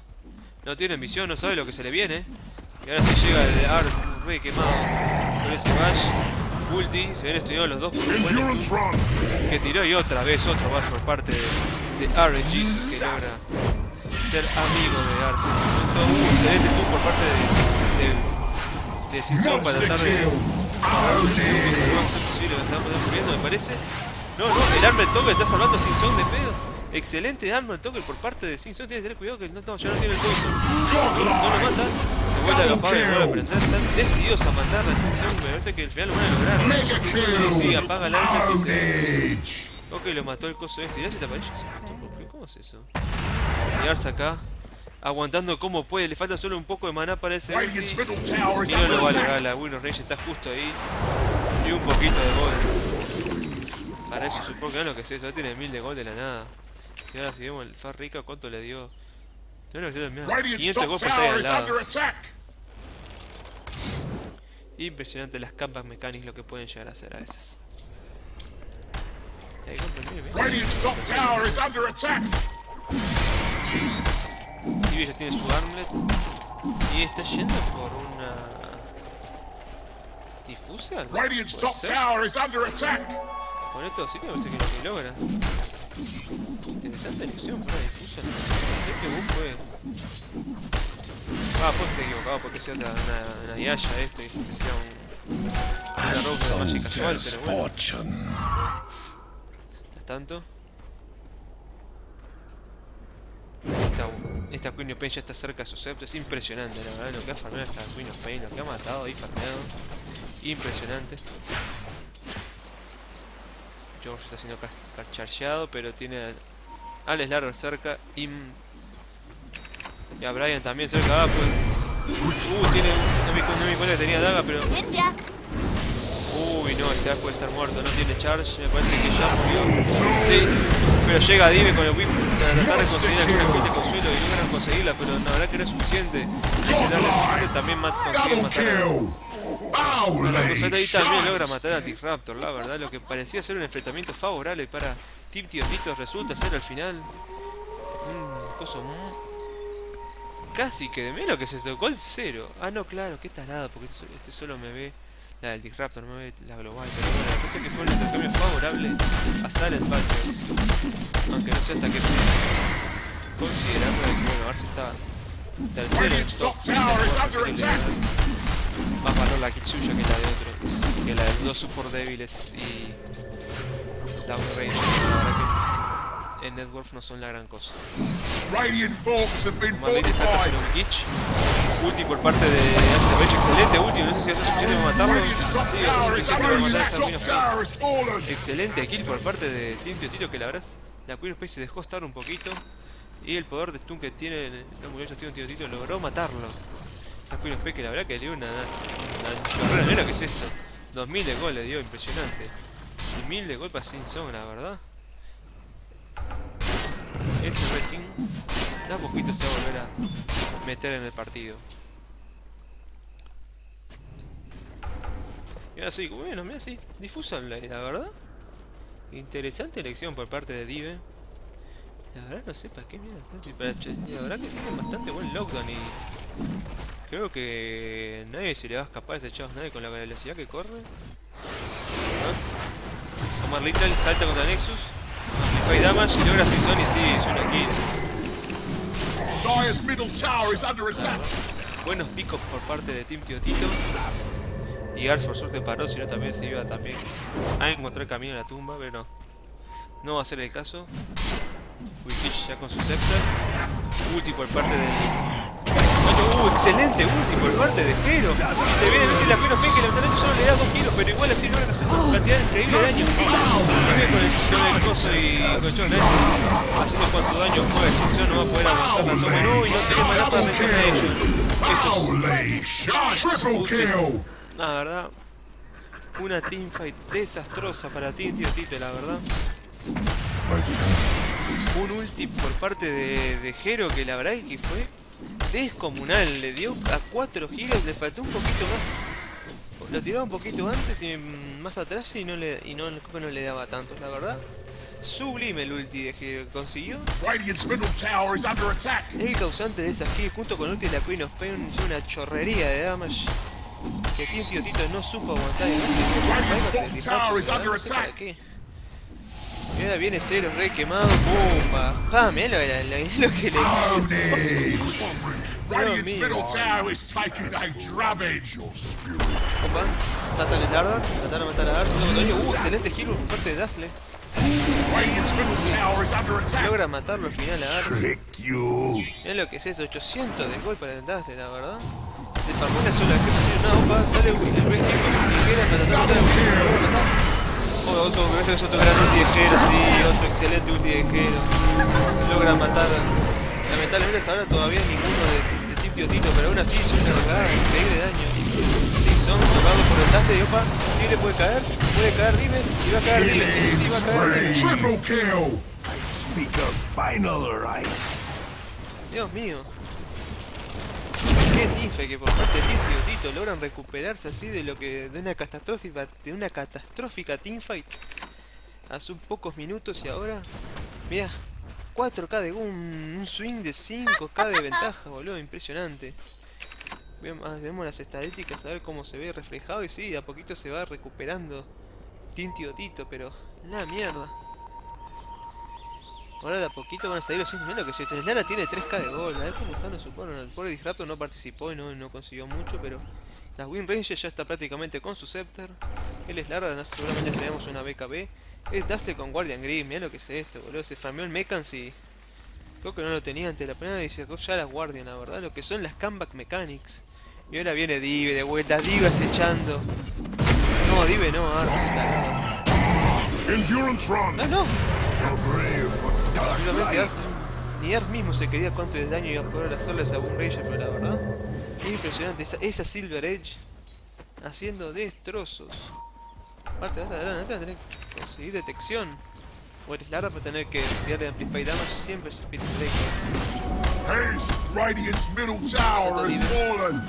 No tienen visión, no sabe lo que se le viene. Y ahora sí llega el Ars re quemado con ese bash. Ulti, se ven estudiados los dos por Run! que tiró y otra vez otro bash por parte de, de que logra ser amigo de. Un excelente stun por parte de, de, de Simpson para tratar de me parece. No, no, el Armor Toggle está salvando a de pedo. Excelente Armor Toggle por parte de Simpson, tiene que tener cuidado que no, no, ya no tiene el poison. No, lo mata. De vuelta a la y a. Están decididos a matar a Simpson, me parece que al final lo van a lograr. Sí, sí, apaga el arma y se... Ok, lo mató el coso este. ¿Y? ¿Por qué? ¿Cómo es eso? Quedarse acá. Aguantando como puede. Le falta solo un poco de maná para ese ulti. Y no lo va a lograr. La Winner Rage está justo ahí. Y un poquito de gol. Para eso supongo que no lo que es eso. Ya tiene mil de gol de la nada. Si ahora si vemos el Far Rica, ¿cuánto le dio? Que tiene, mira, Radiant's 500 top gol por estar al is lado. under attack. Impresionante las campas mecánicas lo que pueden llegar a hacer a veces. Y ahí, mira, mira, mira. Radiant's top tower is under attack. Tibia ya tiene su armlet y está yendo por una difusa. ¿no? Radiant's ¿Puede top tower is under attack. Con esto sí que me parece que lo que logra. Interesante elección para una difusa. No sé qué buff fue. Ah, pues te equivocado porque sea una, una Yasha esto y que sea un, una roca de Magic casual, pero bueno. Tanto. Esta, esta Queen of Pain ya está cerca de su septo. Es impresionante, la verdad, lo que ha farmeado esta Queen of Pain, lo que ha matado y farmeado. Impresionante. George está siendo cas- chargeado, pero tiene a Alex cerca y, a Brian también cerca. Ah, pues. Uh, tiene. No me, no me cuenta que tenía daga, pero. Uy, no, este puede estar muerto, no tiene charge, me parece que ya murió. Sí, pero llega Dive con el whip para tratar de conseguir alguna de consuelo y logran conseguirla, pero la verdad que no es suficiente. Ese darle suficiente también mat consigue Double matar a... Bueno, cosa ahí también logra matar a T-Raptor, la verdad, lo que parecía ser un enfrentamiento favorable para Team Tiotitos resulta ser al final un coso mu- casi que de menos que se tocó el cero. Ah, no, claro, qué tarado, porque este solo me ve la del Disruptor, me la global. Pero bueno, la cosa es que fue un intercambio favorable a Silent Badgers. Aunque no sé hasta qué punto. Considerando que, bueno, Arce está tercero en top. más valor la Kitsuya que la de otros, que la de los dos support débiles y la en Network no son la gran cosa. Radiant un Kitsch. Ulti por parte de Ash excelente ulti, no sé si hace suficiente para matarlo. Sí, tower is suficiente para matar a Queen. Excelente kill por parte de Team Tito que la verdad la Queen of Spades se dejó estar un poquito y el poder de stun que tiene el muchacho Team Tito logró matarlo. La Queen of Spades que la verdad que le dio una, una chorrera, que es esto. 2000 de gol le dio, impresionante. Y 1000 de gol para Sin Song, la verdad. Este Red King da poquito se va a volver a meter en el partido. Y ahora bueno, mira sí, difusan la, verdad. Interesante elección por parte de Dive. La verdad no sé para qué mierda La verdad que tiene bastante buen lockdown y creo que nadie se le va a escapar a ese chavo, nadie con la velocidad que corre. Omar Little salta contra Nexus, amplify damage y logra Season y sí, es una kill. Dire's middle tower is under attack. Buenos picos por parte de Team Tío Tito. Y Gars por suerte paró, si no también se iba también a encontrar camino a la tumba, pero no. No va a ser el caso. Wikich ya con su scepter. Ulti por parte de... Uh, excelente ulti por parte de Hero. Y se viene a la Fate que lamentablemente solo le da 2 kilos, pero igual así logra hacer una cantidad increíble de daño. Con el, el coso y el John haciendo cuánto daño puede decir, no va a poder aguantar la toma. No, y no tiene maná para meterle a ellos. Kill. la verdad, una teamfight desastrosa para ti, tío Tito, la verdad. Un ulti por parte de, de Hero que la verdad es que fue descomunal. Le dio a 4 giros, le faltó un poquito más. Lo tiraba un poquito antes y más atrás y no le, y no, no le daba tanto, la verdad. Sublime el ulti de que consiguió. Attack. El causante de esas kills junto con el ulti de la Queen of Pain hizo una chorrería de damage que Team Tío Tito no supo aguantar y Radiant's Y ahora viene Cero re quemado, pumba. Pa, mirá lo, lo- lo- que le hizo. A. Opa, saltan el Dardan, trataron de matar a Dardan. Uh, excelente heal por parte de Dazzle. Logra matarlo al final a you. Mirá lo que es eso, 800 de gol para el Dazzle, la verdad. Se farmó una sola que una opa, sale el Red King con tijera para tratar de matar. Otro, que es otro gran ulti de Jero, sí, otro excelente ulti de Jero. Logra matar. Lamentablemente hasta ahora todavía ninguno de, de Tito, pero aún así hizo una cagada increíble daño. Sí, son salvados por el daste de Opa. Rive puede caer, puede caer Rive, y va a caer Rive, sí, sí, sí, va a caer. Triple kill. Speak of final rights. Dios mío. Qué tife que por parte de Tito logran recuperarse así de lo que de una catastrófica de una catastrófica teamfight hace pocos minutos y ahora mira 4K de un, un swing de 5K de ventaja, boludo, impresionante. Vemos, ah, vemos las estadísticas a ver cómo se ve reflejado y sí, a poquito se va recuperando Tío Tito, pero la mierda. Ahora de a poquito van a salir los 100 menos que si Lara tiene 3k de gol, a ver cómo están los suponen. El pobre Disruptor no participó y no, no consiguió mucho, pero la Win Ranger ya está prácticamente con su Scepter. Él es Lara, seguramente tenemos una BKB. Es Daste con Guardian Green, mira lo que es esto, boludo. Se farmeó el Mechans y creo que no lo tenía ante la primera y se sacó ya las Guardian, la verdad. Lo que son las Comeback Mechanics. Y ahora viene Dive de vuelta, Dive acechando. No, Dive no, Arce, Endurance run. ¡Ah, no! You're brave Ars, ni Ars mismo se quería cuánto de daño iba a poder hacerle a Boom Ranger, pero la verdad, es impresionante. Esa, esa Silver Edge haciendo destrozos. Aparte, ahora ahora tener que conseguir detección. O eres Lara para tener que tirarle Amplify Damage siempre es. Haste. Radiant's middle tower has fallen.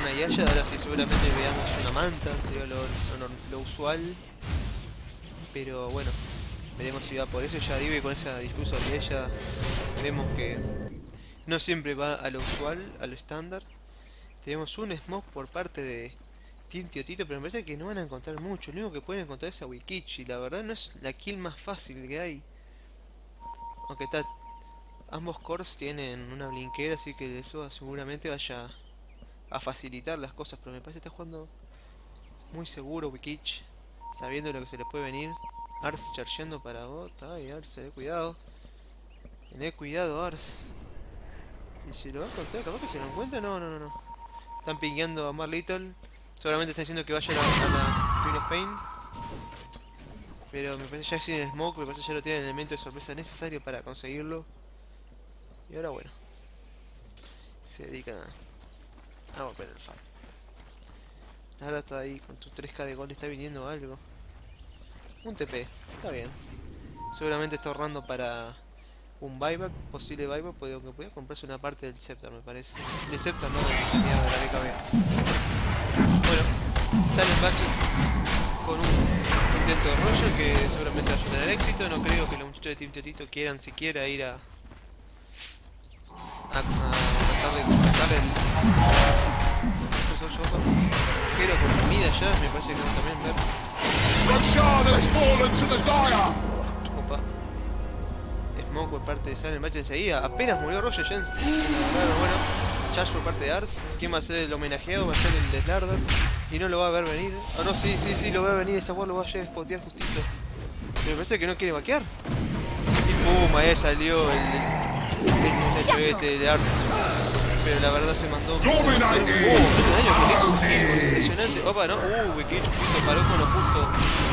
Una Yaya, ahora sí seguramente veamos una manta, sería lo, lo, lo usual. Pero bueno, veremos si va por eso. Ya vive con esa difusa de ella. Vemos que no siempre va a lo usual, a lo estándar. Tenemos un smoke por parte de Team Tío Tito, pero me parece que no van a encontrar mucho. Lo único que pueden encontrar es a Wikichi. La verdad no es la kill más fácil que hay. Aunque está... Ambos cores tienen una blinquera, así que eso seguramente vaya a facilitar las cosas, pero me parece que está jugando muy seguro Wikich. Sabiendo lo que se le puede venir. Ars chargeando para bot. Ay, Ars, tené cuidado. Tené cuidado, Ars. ¿Y si lo va a encontrar? ¿Capaz que se lo encuentra? No, no, no, no. Están pingueando a Mar Little. Seguramente están diciendo que vaya a la, la Queen of Pain. Pero me parece ya sin Smoke, me parece ya lo tiene el elemento de sorpresa necesario para conseguirlo. Y ahora bueno. Se dedican a, a golpear el fan. Ahora está ahí con tus 3k de gol, está viniendo algo. Un TP, está bien. Seguramente está ahorrando para un buyback, posible buyback, porque podía comprarse una parte del Scepter me parece. De Scepter no, de la de la BKB. Bueno, sale el match con un intento de rollo que seguramente va a tener éxito. No creo que los muchachos de Team Totito quieran siquiera ir a... a, a tratar de sacar el... Pero con comida ya, me parece que también ver. Roshan has fallen to the Dire! Opa. Smoke por parte de Sam el match enseguida. Apenas murió Roger Jens. Bueno, bueno. Chash por parte de Ars. ¿Quién va a ser el homenajeado? Va a ser el de Slardar. Y no lo va a ver venir. Ah, no, sí, sí, sí, lo va a venir. Esa bola lo va a spotear justito. Pero me parece que no quiere vaquear. Y pum, ahí salió el, el muchacho este de Ars. Pero la verdad se mandó. Uh, el daño que le hizo impresionante. Opa, no. Uh, qué chupito paró con lo justo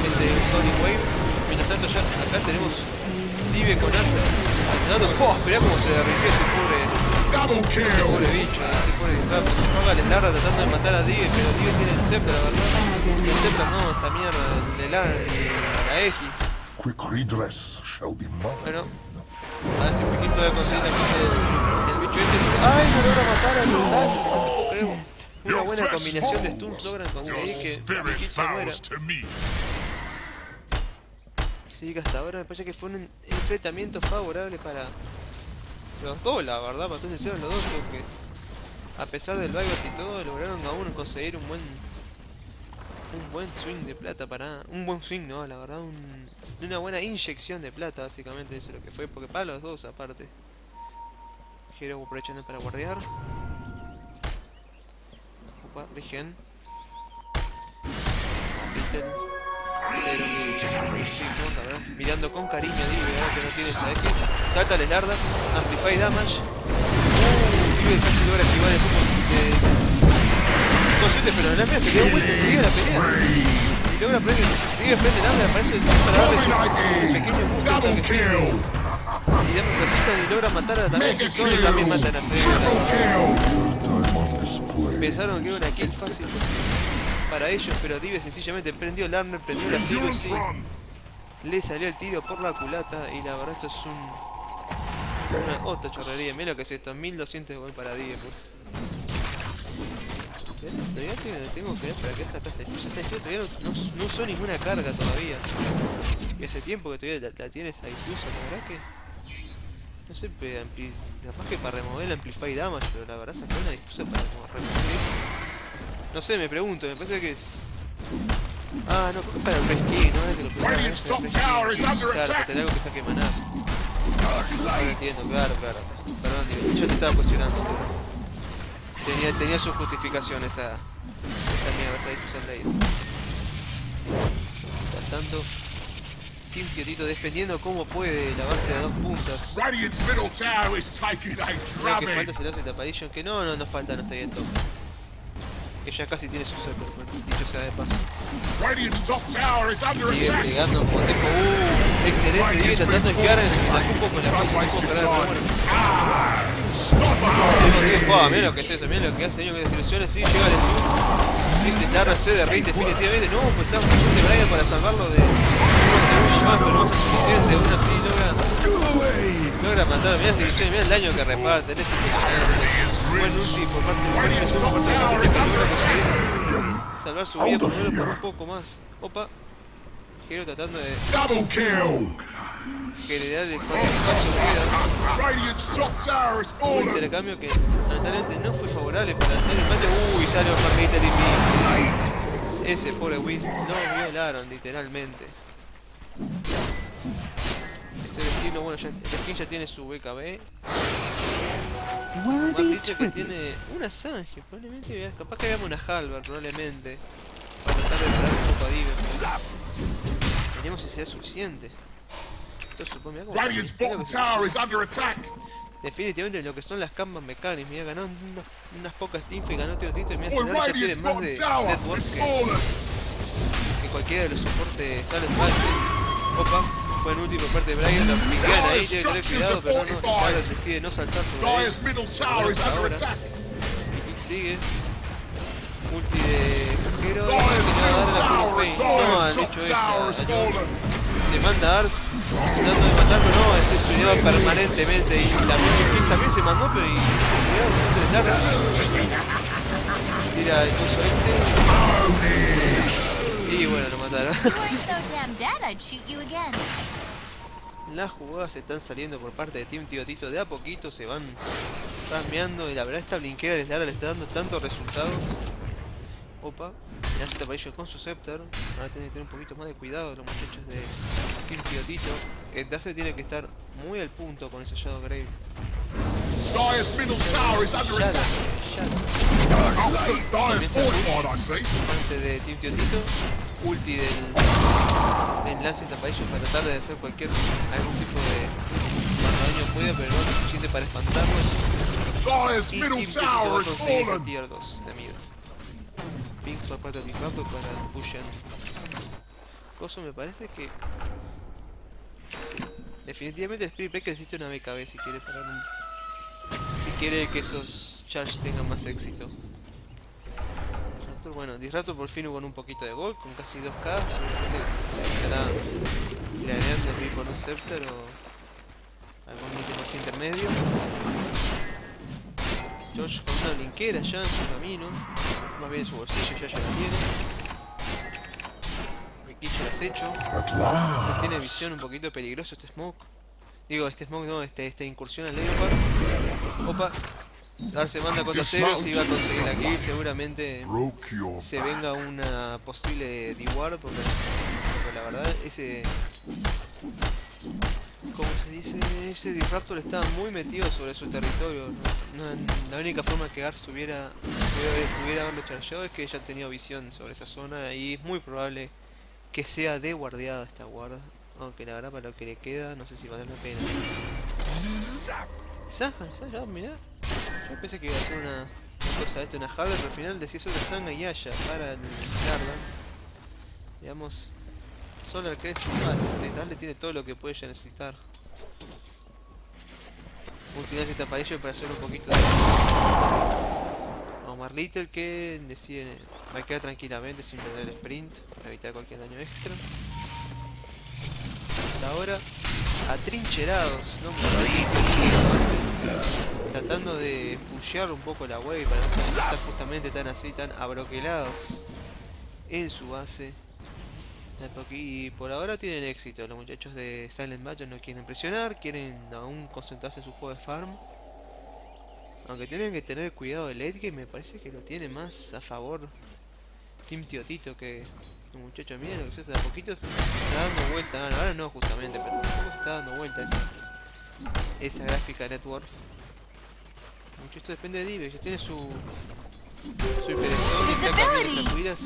ese Sonic Wave. Mientras tanto, ya acá tenemos Dive con Ars. Ayudando. Oh, esperá cómo se derritió ese pobre. Ese pobre bicho, ese pobre gato. Se paga el Lara tratando de matar a Dive, pero Dive tiene el Scepter, la verdad. El Scepter no, esta mierda. El, la, la Aegis. Bueno, a ver si Piquín la cosa del, del bicho este. ¡Ay! No logra matar al. Creo. Una buena combinación de stuns logran conseguir que Piquín se muera. Hasta ahora me parece que fue un enfrentamiento favorable para los dos, la verdad, para ser sincero, los dos, porque a pesar del bypass y todo, lograron aún conseguir un buen un buen swing de plata para un buen swing, no, la verdad, un- una buena inyección de plata, básicamente, eso es lo que fue, porque para los dos, aparte. Hero aprovechando para guardiar. Regen. A Mirando con cariño a ahora que no tiene esa X. Salta el Slarda, Amplify Damage. Uh, Dive casi logra activar el de. Pero la mía se quedó vuelta enseguida la pelea. Y logra prender. Dive prende arma, aparece el para darle su- ese pequeño Double que tiene. Y Damage resistan y logra matar a también Mega Simpson y también matan a Cedra. Pensaron que era una kill fácil para ellos, pero Dive sencillamente prendió el armor, prendió la Endurance y run. le salió el tiro por la culata y la verdad esto es un una otra chorrería, mira lo que es esto, 1200 de gol para Dive pues. Todavía tengo, que ver para que esa casa de luz todavía no, no, usó ninguna carga todavía. Y hace tiempo que todavía la, la tienes ahí incluso, la verdad que. No sé, capaz que para remover el Amplify Damage, pero la verdad sacó una dispusa para remover. No sé, me pregunto, me parece que es. Ah, no, creo que para el reskin, ¿no? Es que lo top under Claro, para tener algo que saque maná. Ahora entiendo, claro, claro. Perdón, tío, yo te estaba cuestionando, pero. Tenía, tenía su justificación esa. esa mierda, esa discusión de ahí. Tanto. Team Tietito defendiendo como puede la base de dos puntas. Lo que falta el Outfit Apparition, que no, no nos falta, no está bien todo. Que ya casi tiene su bueno, dicho sea de paso. Sigue pegando como tempo. Uh, excelente, sigue tratando de esquivar en su poco en la! Stop Tengo it! 10 pavas, mira lo que es eso, mira lo que hace año que desilusiones, sí, llega el stun. Dice Larra se derrite definitivamente. No, pues está de Brian para salvarlo de unos segundos más, pero no es suficiente, aún así logra. Logra matar, mira las divisiones, mira el daño que reparte, es impresionante. Buen ulti por parte de de salvar su vida por lo menos por un poco más. Opa. Hero tratando de Double kill! generar el tower is Un intercambio que lamentablemente no fue favorable para hacer el empate. Uy, sale un Margarita difícil. Ese pobre Will no violaron literalmente. Este destino, bueno, ya, el skin ya tiene su BKB. Margarita que tiene una Sange, probablemente, capaz que hagamos una Halberd, probablemente. Para tratar de parar un poco a Dive. Veremos si será suficiente. Esto supone, attack. Definitivamente lo que son las Kanban Mechanics, mira, ganó unas, unas pocas teamfights, ganó Tito Tito y mira, Sinara ya tiene más de network que, que cualquiera de los soportes Silent Matches. Opa, buen último parte de Brian, lo piquean ahí, tiene que tener cuidado, pero no, decide no saltar sobre él. Ahora. Y Kick sigue. Ulti de Cajero y la Pain. No han hecho esta. Se manda Ars, tratando de matarlo, no, es estudiado permanentemente y también también se mandó, pero y se Lara. Tira el coso este. Y bueno, lo mataron. *laughs* Las jugadas están saliendo por parte de Team Tío Tito de a poquito, se van cambiando y la verdad esta blinquera les Lara le está dando tantos resultados. Opa, ya se apareció con su Scepter. Ahora tienen que tener un poquito más de cuidado los muchachos de Team Tío Tito. El Dace tiene que estar muy al punto con ese Shadow Grave. Dire's middle tower is under attack. Dire's fortified, I see. Antes de Team Tío Tito, ulti del, del Lance Tapaillo para tratar de hacer cualquier algún tipo de daño puede, pero no lo suficiente para espantarlos. Y middle conseguir ese tier 2 de amigo. Pinks por parte de mi campo para pushen. Coso me parece que. Definitivamente el Spirit Breaker necesita una BKB si quiere parar un. Si quiere que esos charges tengan más éxito. Bueno, Disruptor por fin con un poquito de gol, con casi 2k. Seguramente se estará planeando ir por un Scepter o algún último más intermedio. George con una blinquera ya en su camino, más bien en su bolsillo, ya ya la tiene. Acecho, At no last. tiene visión un poquito peligroso este smoke. Digo, este smoke no, este, esta incursión al Leopard. Opa, se manda contra ceros y va a conseguir kill, seguramente se venga una posible D-Ward porque, porque la verdad ese ¿cómo se dice? ese Disruptor estaba muy metido sobre su territorio. No- no- la única forma que Ars tuviera pudiera, haberlo chargeado es que ella tenía visión sobre esa zona y es muy probable que sea de guardiada esta guarda aunque la verdad para lo que le queda no sé si vale la pena. Zanja, Zanja, mirá yo pensé que iba a ser una, cosa esta, una Harder, pero al final decía solo Zanga y Aya para el Garda. Digamos, Solar Crest, no, este Dale tiene todo lo que puede ya necesitar. Utilizar este aparello para hacer un poquito de... Omar Little que decide va a quedar tranquilamente sin perder el sprint para evitar cualquier daño extra. Hasta ahora, atrincherados, ¿no? Tratando de pushear un poco la wave para no estar justamente tan así, tan abroquelados en su base. Y por ahora tienen éxito, los muchachos de Silent Match no quieren presionar, quieren aún concentrarse en su juego de farm. Aunque tienen que tener cuidado el late game, me parece que lo tiene más a favor Team Tío Tito que los muchachos. Miren lo que se hace a poquito se está dando vuelta, ahora no justamente, pero se está dando vuelta esa gráfica network. Mucho esto depende de Dive, que tiene su su y sacudidas.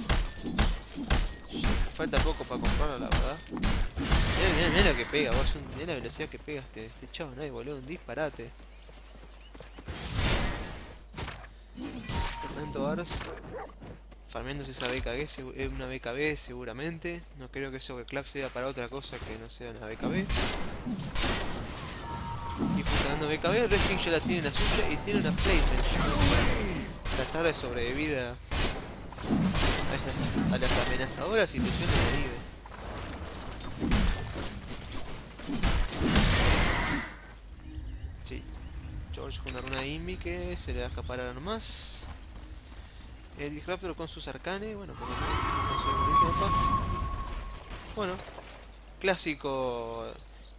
Falta poco para comprarlo, la verdad. Mira, mira, lo que pega, vos, mira la velocidad que pega este, este chavo, no hay boludo, un disparate. Por tanto, Ars farmeándose esa BKB, segu- eh, una BKB seguramente. No creo que eso que Clap sea para otra cosa que no sea una BKB. Y funcionando BKB, Resting ya la tiene la suya y tiene una placement. Tratar de sobrevivir a, a, estas- a las amenazadoras situaciones de Dive. Sí, George con una runa de Invi que se le va a escapar ahora nomás. El Disruptor con sus arcanes, bueno, porque no. Bueno, clásico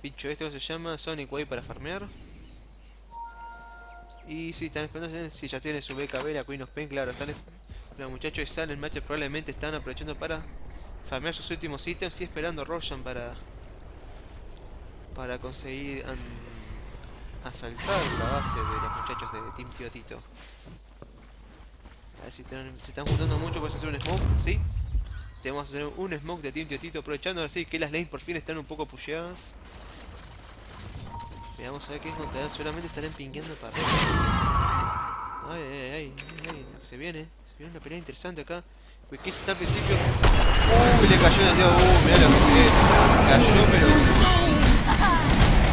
bicho este que se llama Sonic Wave para farmear. Y si están esperando, si ya tiene su BKB, la Queen of Pain, claro, están los muchachos de Silent Match probablemente están aprovechando para farmear sus últimos ítems y esperando Roshan para para conseguir asaltar la base de los muchachos de Team Tío Tito. A ver si están- se están juntando mucho para hacer un smoke, ¿sí? Tenemos que un smoke de Team Tiotito aprovechando así que las lanes por fin están un poco pusheadas. Veamos a ver qué encontrarán. Seguramente estarán pingueando para arriba. Ay, ay, ay, ay, ay, se viene. Se viene una pelea interesante acá. Wikich está al principio. Uy, le cayó en el dedo. Uy, mirá lo que se. Cayó, pero.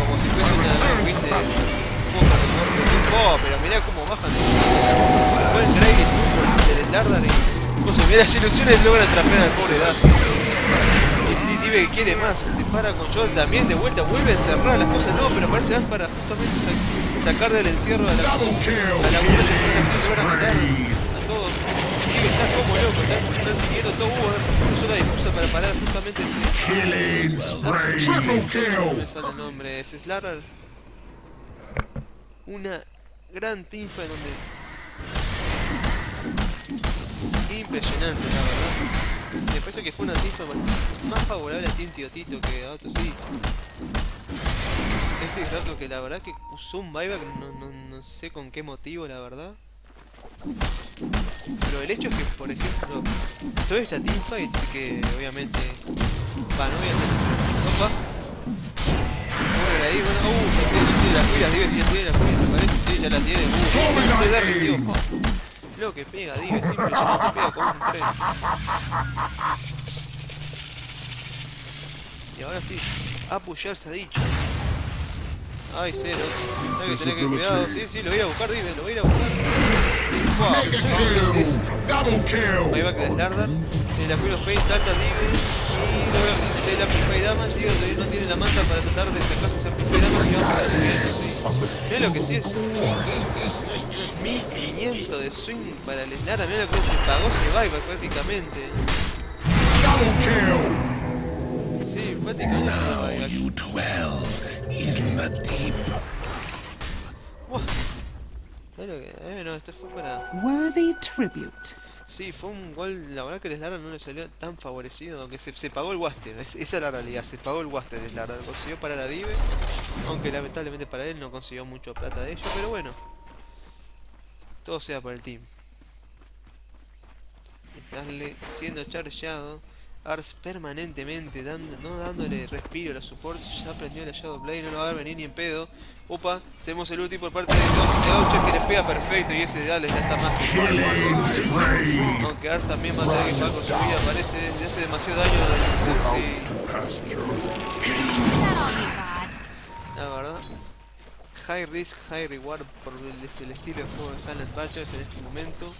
Como si fuese una. ¿Viste? De. Oh, pero mirá cómo bajan. Buen Grace, del Lardar y. Cosa, mirá las ilusiones logran trapear al pobre Daphne. Sí, Dive que quiere más, se para con Joel también, de vuelta vuelve a encerrar las cosas, no, pero parece Dan para justamente sa- sacar del encierro a la a la burla que así logran matar a todos. Dive está como loco, están, están siguiendo todo, hubo una sola disputa para parar justamente este. No me sale el nombre, es Slarar. Una gran tinfa en donde. Impresionante, la verdad. Me parece que fue una tinfa más- favorable a Team Tiotito que a otros, sí. Ese rato que la verdad que usó un buyback, no, no, no sé con qué motivo, la verdad. Pero el hecho es que, por ejemplo, toda esta teamfight que obviamente. Va, no voy a hacer. Opa. Bueno, ahí, bueno, uh, ya tiene las pilas, Dive, si ya tiene las pilas, me parece, sí, ya la tiene. Uh, se derritió. Lo que pega, Dive, es impresionante, pega como un tren. Y ahora sí, a pusharse ha dicho. Ay, cero. Hay que tener que cuidado, sí, sí, lo voy a a buscar, Dive, lo voy a ir a buscar. Wow, Mega ¿qué es kill. Buyback de Slardar, el Aquilo Space salta Dive y luego de la Amplify Damage, todavía no tiene la manta para tratar de sacarse ese Amplify Damage y vamos a ver sí. Mirá lo que sí es 1500 de swing para el Slardar, mirá lo que se pagó ese buyback prácticamente. Sí, prácticamente lo eh, no, esto fue para... Worthy tribute. Sí, fue un gol, la verdad que el Slardar no le salió tan favorecido, aunque se, se pagó el Waster, es- esa es la realidad, se pagó el Waster el Slardar, consiguió parar a Dive, aunque lamentablemente para él no consiguió mucho plata de ello, pero bueno, todo sea por el team. Darle siendo chargeado, Ars permanentemente, dando, no dándole respiro a los supports, ya aprendió la Shadow Blade, no lo va a venir ni en pedo. Opa, tenemos el ulti por parte de, de Oucher que le pega perfecto y ese Dale ya está más que aunque Art también va a tener que pagar con su vida, parece, le hace demasiado daño. Got. la verdad. High risk, high reward por el, es el estilo de juego de Silent Butchers en este momento.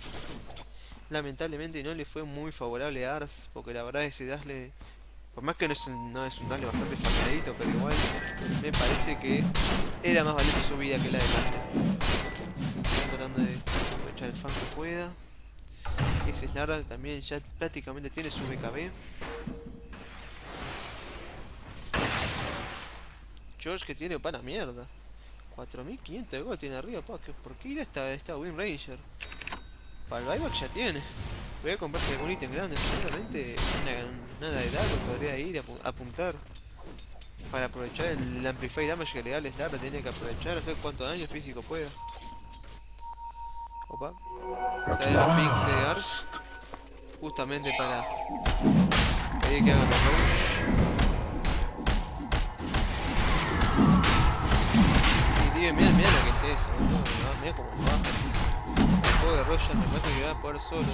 Lamentablemente no le fue muy favorable a Ars, porque la verdad ese Dazzle, por más que no es no es un Dazzle bastante falladito, pero igual me parece que era más valioso su vida que la de. Están tratando de aprovechar el fan que pueda. Ese Snarl también ya prácticamente tiene su BKB. George que tiene para mierda. 4500 de gol tiene arriba, pa. ¿qué- ¿Por qué ir a esta, esta Win Ranger? Para el buyback ya tiene. Voy a comprarse algún ítem grande, seguramente una, nada de daño podría ir a apu- a apuntar. Para aprovechar el Amplify Damage que le da el Slar, tiene que aprovechar, hacer cuánto daño físico pueda. Opa. Salen los pings de Ars. last. Justamente para pedir que Tío, mira, mira lo que es eso, boludo. ¿no? Mira cómo baja. El juego de Royal me parece que va a poder solo.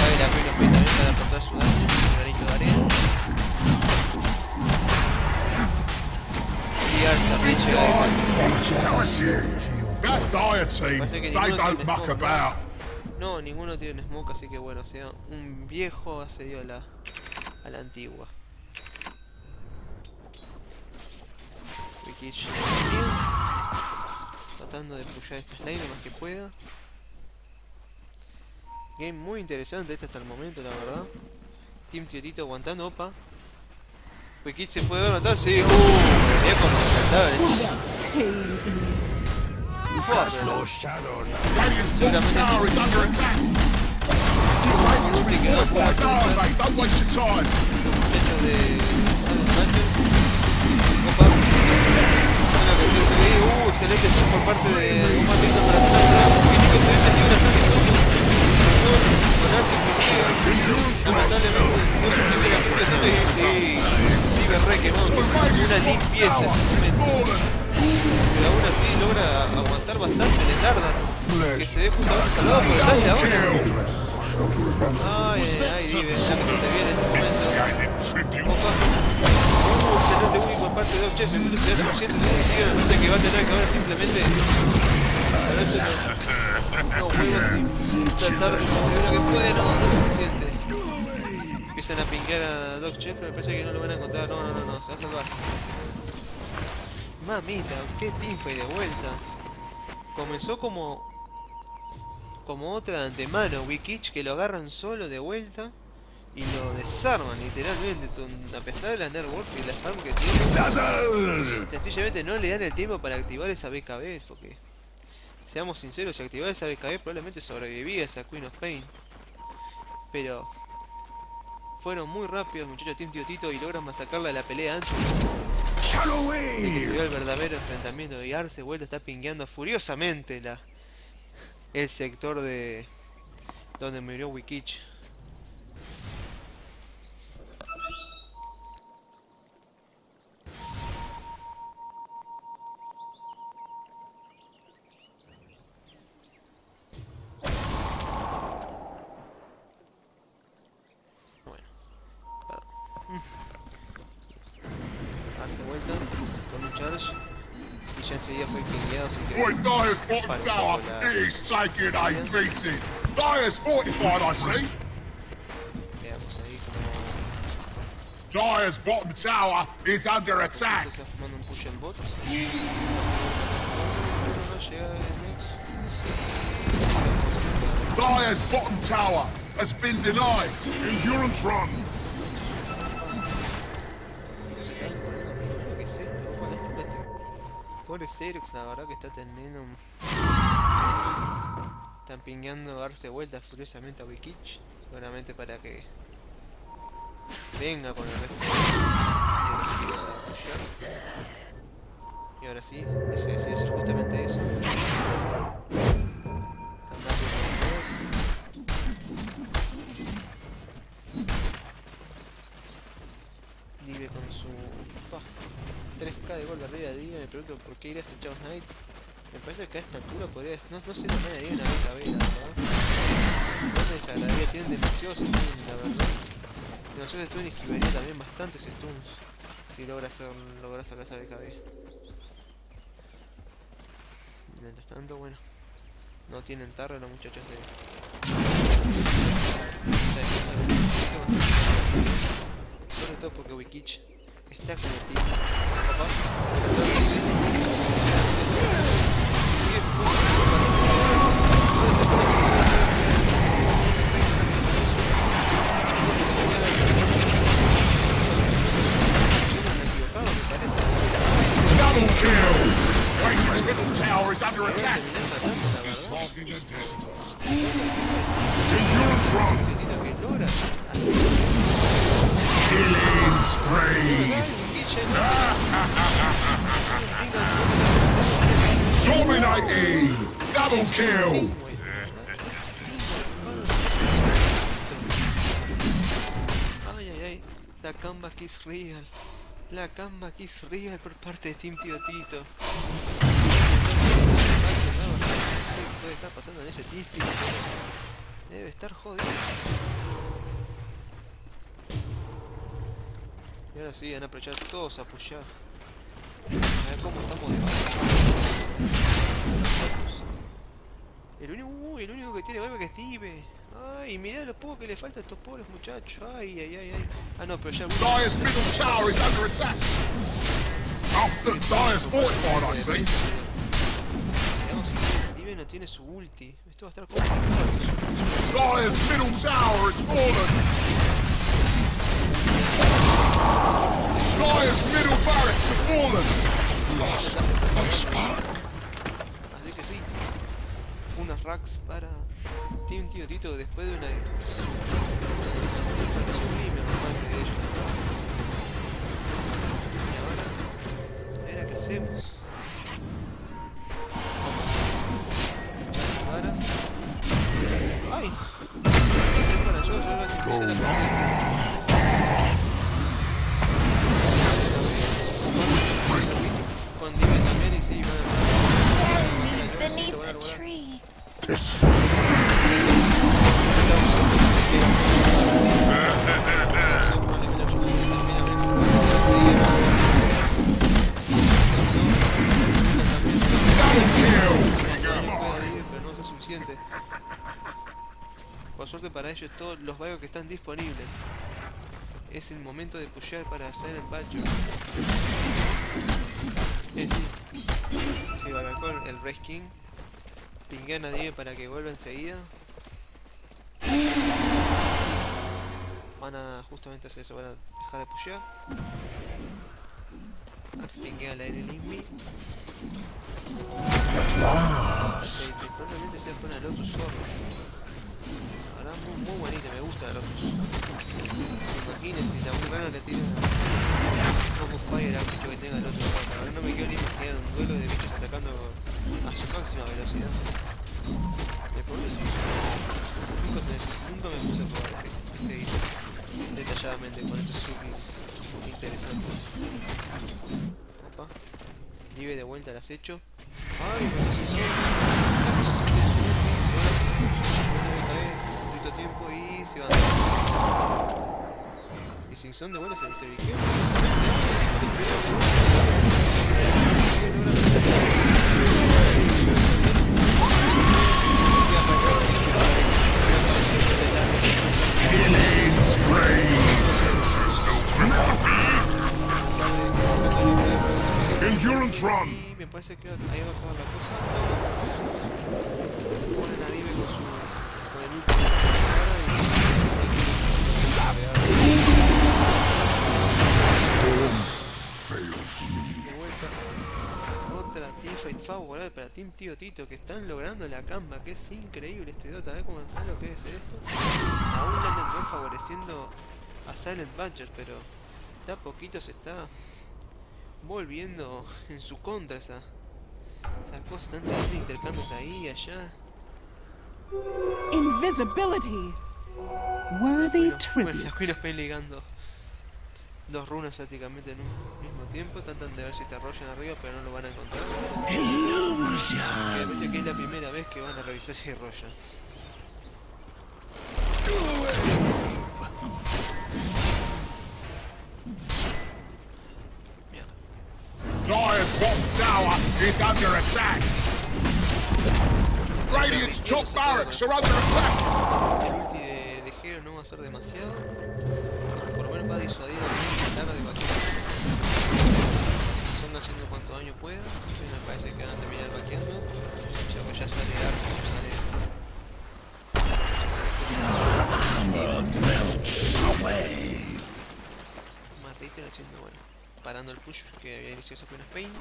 Vale la pena también para aportar su daño, un granito de arena. Y Ars también llega de smoke. about. No, ninguno tiene un smoke, así que bueno, o sea, un viejo asedio a la, a la antigua. Wikich bien, tratando de pushar esta slime lo más que pueda. Game muy interesante este hasta el momento, la verdad. Team Tiotito aguantando, opa. Wikich se puede matar, sí. Uh, mirá cómo saltaba el- Buah, excelente por parte de Combate Internacional que se metió una con Axel lamentablemente no suficiente la completa y sigue re quemado una limpieza pero aún así logra aguantar bastante, le tarda que se ve justamente salvado por el ahora ay, ay, ya que te viene Uh, excelente por parte de Doc Chef, minuto se da suficiente. Me que va a tener que ahora simplemente unos huevos y tratar de sobrevivir lo que puede. No, no es suficiente. Empiezan a pinguear a Doc Chef, pero me parece que no lo van a encontrar. No, no, no, no, se va a salvar. Mamita, qué teamfight de vuelta. Comenzó como como otra de antemano, Wikich que lo agarran solo de vuelta y lo desarman literalmente, a pesar de la Nerwolf y la spam que tiene. Sencillamente no le dan el tiempo para activar esa BKB, porque seamos sinceros, si activaba esa BKB probablemente sobrevivía esa Queen of Pain. Pero fueron muy rápidos muchachos Team Tío Tito y logran masacrarla de la pelea antes de que el verdadero enfrentamiento y Arce vuelta está pingueando furiosamente la el sector de donde murió Wikich. Y ya enseguida fue pingueado así que Boy, Dyer's bottom tower is taking a beating. Dyer's fortified, I see. veamos ahí como Dyer's bottom tower is under attack. está formando un push en bot. No llega el Nexus. *laughs* Dyer's bottom tower has been denied. Endurance Run! Pobre Xerox, la verdad que está teniendo un... Están pingueando darse vuelta furiosamente a Wikich. Seguramente para que venga con el resto de los. Y ahora sí, ese decide hacer justamente eso. Dando con su... pa, 3k de gol arriba de Dive, me pregunto por qué ir a este Chaos Knight. Me parece que a esta altura podría... No, no sé también ahí una vez vela, ¿verdad? No me desagradaría, tienen demasiados stuns, la verdad. Demasiados stuns esquivaría también bastantes stuns. Si logra, hacer, logra sacar esa BKB. Mientras tanto, bueno. No tienen tarro los muchachos de... Sobre todo porque Wikich Papá, Double kill. Radiant's middle tower is under attack. Endurance Run! Killing Spree! *laughs* Dominating. Double kill. Ay, ay, ay. La comeback is real. La comeback is real por parte de Team Tío Tito. Qué estar pasando en ese pero Debe estar jodido. Y ahora sí, van a aprovechar todos a pushar. A ver cómo estamos de El único, uy, el único que tiene vibe es Dive. Ay, mirá lo poco que le falta a estos pobres muchachos. Ay, ay, ay, ay. Ah, no, pero ya... Dyer's middle tower is under attack. Oh, look, Dyer's fortified, I see. Veamos si Dive no tiene su ulti. Esto va a estar complicado. Dyer's middle tower is fallen. Dyer's middle barracks have fallen. Lost of spark. Así que sí. Unas racks para Team Tío Tito después de una sublime por parte de ellos. Y ahora, a ver a qué hacemos. Para. ¡Ay! Para yo, yo voy a también y sí, van a... Beneath the tree. Por suerte para ellos todos los vagos que están disponibles. Es el momento de pushear para hacer el Badger. Eh, sí. Sí, Bagacol, el Race King. Pinguean a Dive para que vuelva enseguida. Sí. Van a justamente hacer eso, van a dejar de pushear. Pinguean la enemy. Sí, probablemente sea con el otro zorro. Muy, muy me gusta el Lotus. Imagínense, si la vulcana le tira un poco fire al bicho que tenga el otro. Ahora no me quiero ni imaginar un duelo de bichos atacando a su máxima velocidad. Me pone nunca, se- nunca me puse a probar este, este detalladamente con estos subis interesantes. Opa. Vive de vuelta al acecho. ¡Ay! La tiempo y se va. Y sin son de vuelta se, se. Endurance run. Y me parece que ahí va a acabar la cosa. Favorable para Team Tío Tito que están logrando la camba, que es increíble este Dota, ¿ves cómo es lo que es esto? Aún andan favoreciendo a Silent Badger, pero de a poquito se está volviendo en su contra esa, esa cosa, están teniendo intercambios ahí y allá. Invisibility. Worthy Bueno, bueno, tribute. Queen of ligando dos runas prácticamente en un mismo tiempo, tratan de ver si te arrollan arriba, pero no lo van a encontrar. Me parece que es la primera vez que van a revisar si arrollan. Mierda. Dyer's bottom tower is under attack. Radiant's top barracks are under attack. El ulti de, de Hero no va a ser demasiado. Va a disuadir a los de vaquero. Son haciendo cuanto daño pueda. Me parece que van a terminar vaqueando. Ya que ya sale Arce, ya sale. Mateiter haciendo bueno. Parando el push que había iniciado esa Queen Spain.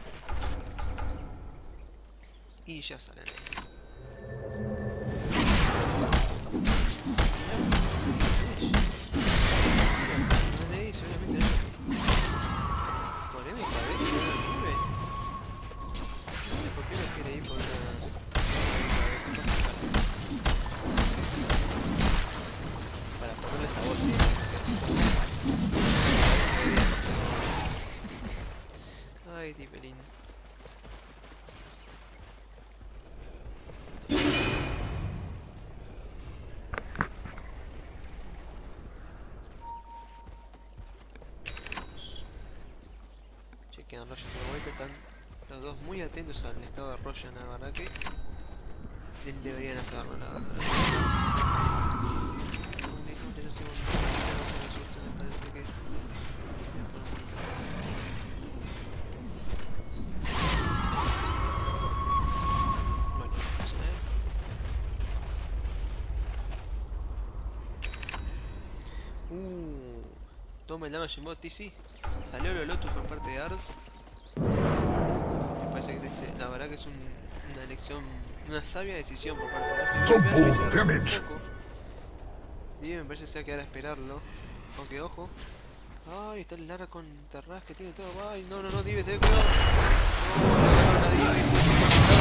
Y ya salen ahí. Ay, Tipelín. Chequean Ryan de vuelta, están los dos muy atentos al estado de Ryan, la verdad que de- deberían hacerlo, la verdad. El damage bot TC. Salió lo Lotus por parte de Ars. Me parece que es- la verdad que es un- una elección, una sabia decisión por parte de Ars. Me parece que se va a quedar a esperarlo. Aunque ojo. Ay, está el Lara con Terraz que tiene todo. Ay, no, no, no, Dive, ten cuidado. No, a Dive. No,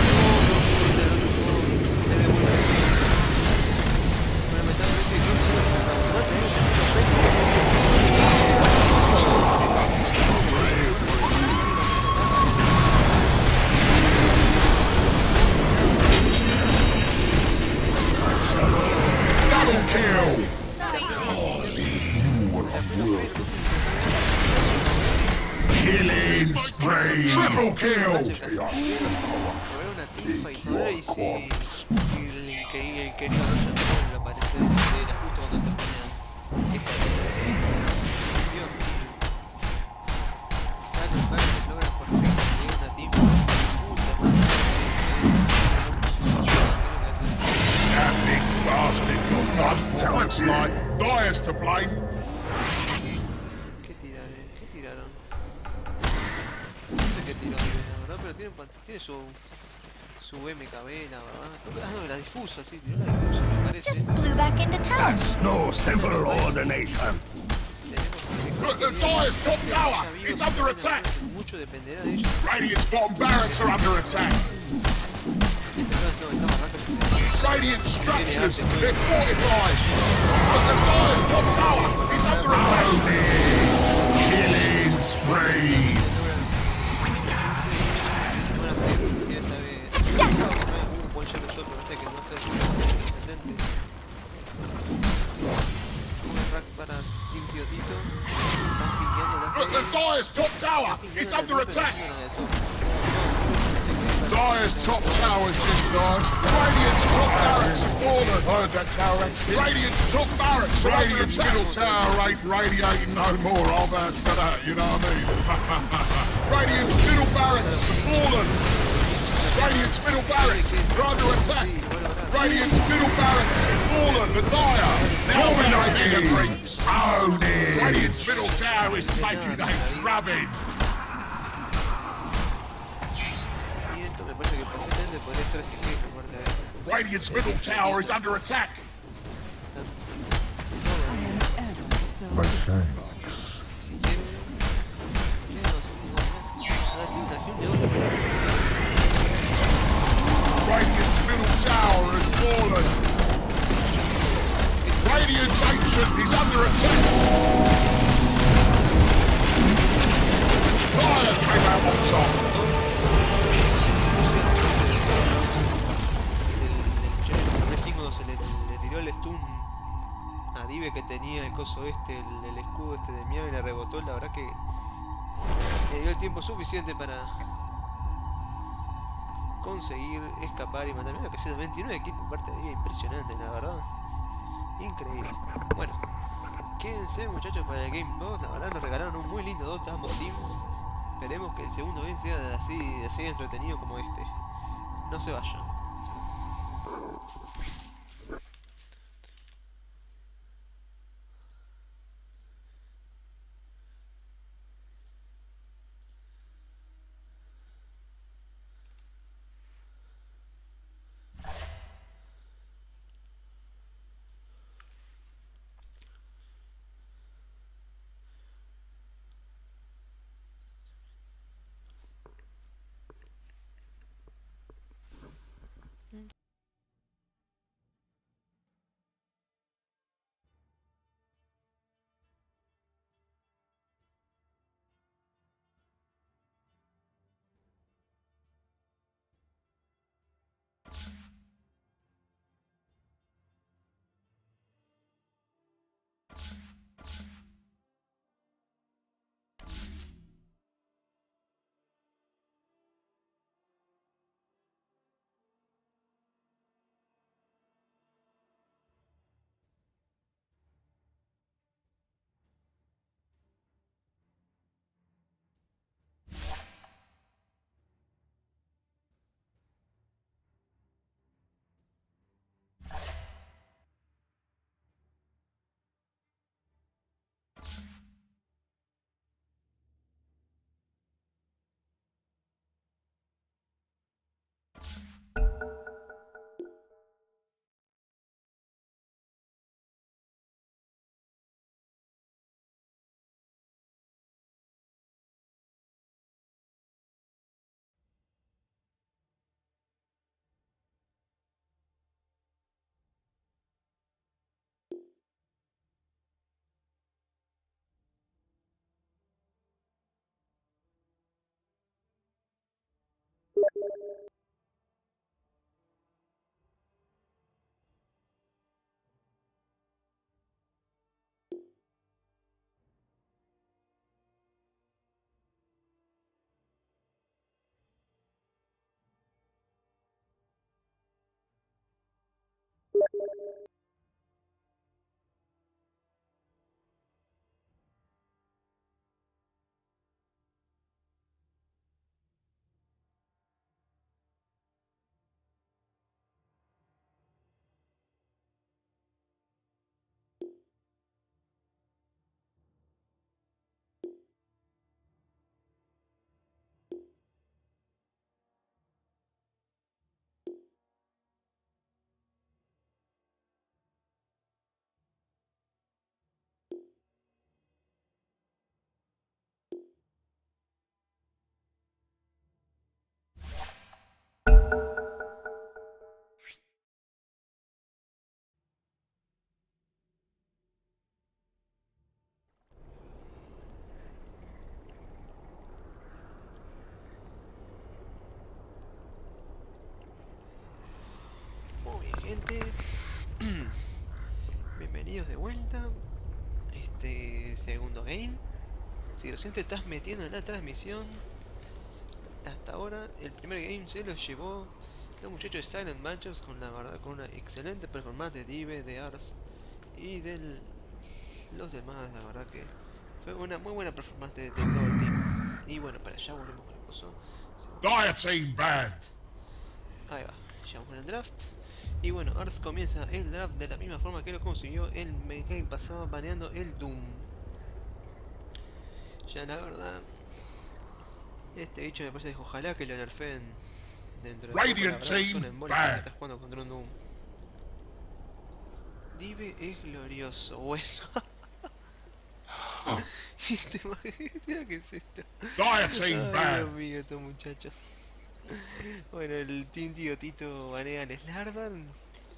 Just blew back into town. That's no simple ordination. Look, the Dyer's top tower is under attack. Mucho dependerá de ellos. Radiant's bottom barracks are under attack. Radiant structures, they're fortified. But the Dyer's top tower is under attack. Killing spree. Look, the Dyer's top tower is under attack. Dyer's Dyer's top tower's just died. Radiant's top barracks have fallen. Heard that tower ain't. Radiant's top barracks are oh, Radiant's middle tower ain't radiating no more. I'll vouch for that, you know what I mean? *laughs* Radiant's middle barracks have fallen. Radiant's middle barracks are under attack. Radiant's middle barracks have fallen. The Dyer dominating the creeps. Own it. Radiant's middle tower is taking a drubbing. Y esto me parece que perfectamente podría ser GG por parte de Radiant's middle tower is under attack. Ever so My thanks. Fallen. Le, le tiró el stun a Dive que tenía el coso este, el, el escudo este de mierda y le rebotó, la verdad que le dio el tiempo suficiente para conseguir escapar y matar. Mira que se 29 equipos por parte de Dive, impresionante, la verdad. Increíble. Bueno, quédense muchachos para el Game 2, la verdad nos regalaron un muy lindo Dota ambos teams. Esperemos que el segundo game sea así, así entretenido como este. No se vayan. De vuelta. Este segundo game. Si recién te estás metiendo en la transmisión, hasta ahora el primer game se lo llevó los muchachos de Silent Matches con la verdad con una excelente performance de Dive, de Ars y de los demás, la verdad que fue una muy buena performance de, de todo el team. Y bueno, para allá volvemos con el coso. Dire team banned. Ahí va, llegamos con el draft. Y bueno, Ars comienza el draft de la misma forma que lo consiguió el game pasado baneando el Doom. Ya la verdad, este bicho me parece que ojalá que lo nerfeen dentro de Radiant bad. estás jugando contra un Doom. Dive es glorioso, bueno. *laughs* ¿Te imaginas qué es esto? Ay, Dios mío, estos muchachos. *laughs* Bueno, el Team Tío Tito banea al Slardan.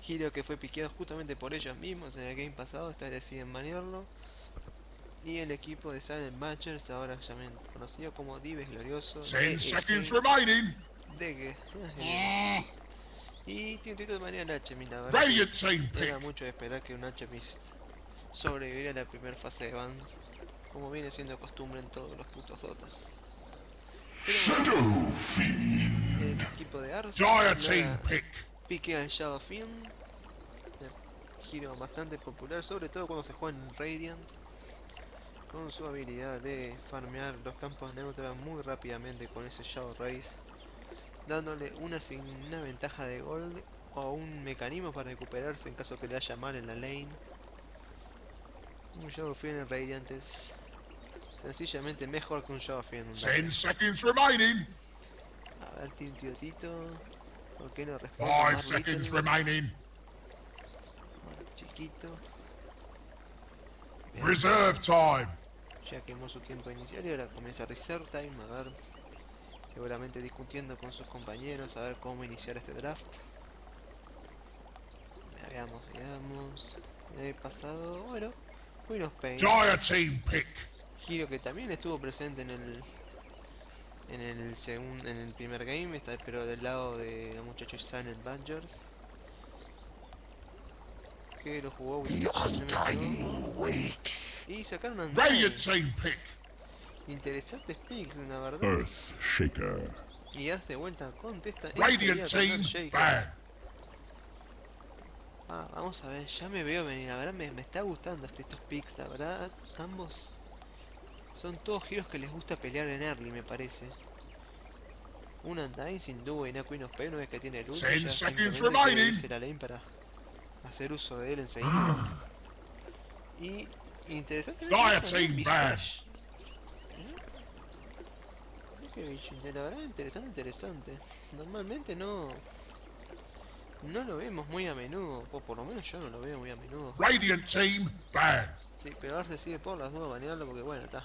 Giro que fue piqueado justamente por ellos mismos en el game pasado, esta vez deciden banearlo. Y el equipo de Silent Matchers, ahora ya me conocido como Dives Glorioso. DEG, seconds remaining. DG. Y Team Tito banea al Alchemist, la verdad. Radiant Era mucho de esperar que un Alchemist sobreviviera a la primera fase de Vans, como viene siendo costumbre en todos los putos dotas. Shadow Fiend. El equipo de Ars pique al Shadow Fiend, eh, giro bastante popular, sobre todo cuando se juega en Radiant, con su habilidad de farmear los campos neutros muy rápidamente con ese Shadow Race, dándole una, una ventaja de gold o un mecanismo para recuperarse en caso que le haya mal en la lane. Un Shadow Fiend en Radiant es sencillamente mejor que un Shadow Fiend en Ten Radiant. seconds remaining. A ver, Tío Tito, ¿por qué no responde? Five más seconds Little? remaining. Bueno, chiquito. Reserve time. Ya quemó su tiempo inicial y ahora comienza Reserve Time, a ver. Seguramente discutiendo con sus compañeros, a ver cómo iniciar este draft. Veamos, veamos. El pasado, bueno, team pick. Giro que también estuvo presente en el en el segundo en el primer game, vez pero del lado de los muchachos Silent Bangers. Que lo jugó. Y sacaron pick. Interesantes picks, la verdad. Earth Shaker. Y Ars de vuelta contesta. Radiant banned. Ah, vamos a ver, ya me veo venir. La verdad me, me está gustando este- estos picks, la verdad. Ambos son todos giros que les gusta pelear en early, me parece. Un Undyne sin duda y una Queen of Pain, una vez que tiene Ten ya simplemente la lane para hacer uso de él enseguida. y interesante Dire team banned. Qué bicho, la verdad interesante, interesante. Normalmente no no lo vemos muy a menudo, o por lo menos yo no lo veo muy a menudo. Radiant team banned. Sí, pero ahora decide por las dudas banearlo porque bueno, está.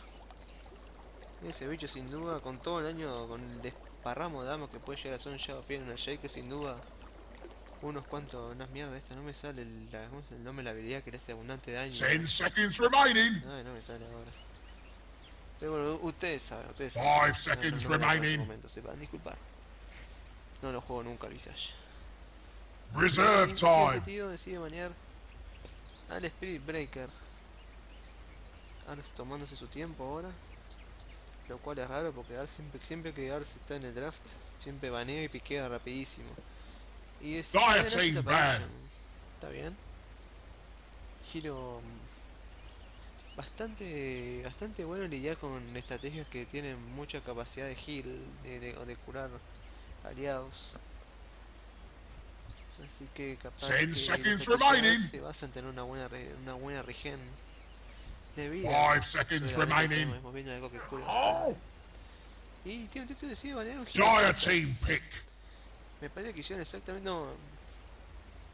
Ese bicho sin duda, con todo el año, con el desparramo de damas que puede llegar a un Shadow Fiend en el Shake, sin duda, unos cuantos, unas mierdas esta, no me sale el, la- ¿cómo es el nombre de la habilidad que le hace abundante daño. Ten seconds remaining. Ay, no me sale ahora. Pero bueno, ustedes saben, ustedes Five saben. seconds no, no, no, no, en este remaining. momento, sepan disculpar. No lo juego nunca, Visage. Reserve time. Tío decide banear al Spirit Breaker. Ars tomándose su tiempo ahora. Lo cual es raro porque Ars siempre, siempre que Ars está en el draft, siempre banea y piquea rapidísimo. Y es. Está bien. Giro mm, bastante bastante bueno lidiar con estrategias que tienen mucha capacidad de heal, de, de- o de curar aliados. Así que capaz que se basan en tener una buena una buena regen de vida. Five seconds remaining. Oh. Y tiene un título decide banear un Dire team pick. me parece que hicieron exactamente. No,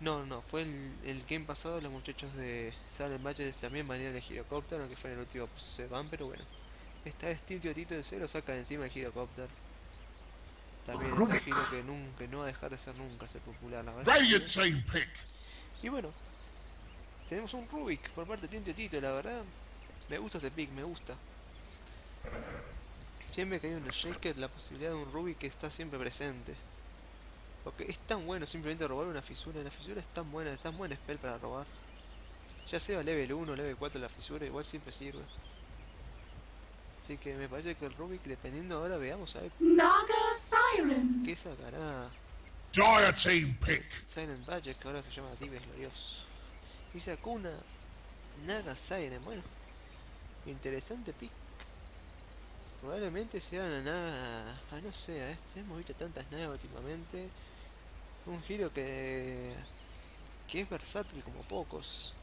no, no. Fue el, el game pasado. Los muchachos de Silent Matches también banearon el Girocopter. Aunque fue en el último proceso de ban. Pero bueno. Esta vez Team Tío Tito de cero saca de encima el Girocopter. También este giro que, nunca, que no va a dejar de ser nunca ser popular. La verdad. Team pick. Y bueno. Tenemos un Rubik por parte de Team Tío Tito. La verdad. Me gusta ese pick. Me gusta. Siempre que hay un Shaker, la posibilidad de un Rubik está siempre presente. Porque es tan bueno simplemente robar una fisura. La fisura es tan buena, es tan buen spell para robar. Ya sea level 1 level 4 la fisura, igual siempre sirve. Así que me parece que el Rubik, dependiendo ahora, veamos a ver Naga Siren. qué sacará Dire Team pick. Silent Badger, que ahora se llama Dives Glorioso. Y sacó una Naga Siren, bueno. Interesante pick. Probablemente sea una Naga... Ah, no sé, ¿eh? hemos visto tantas Nagas últimamente. Un giro que... que es versátil como pocos.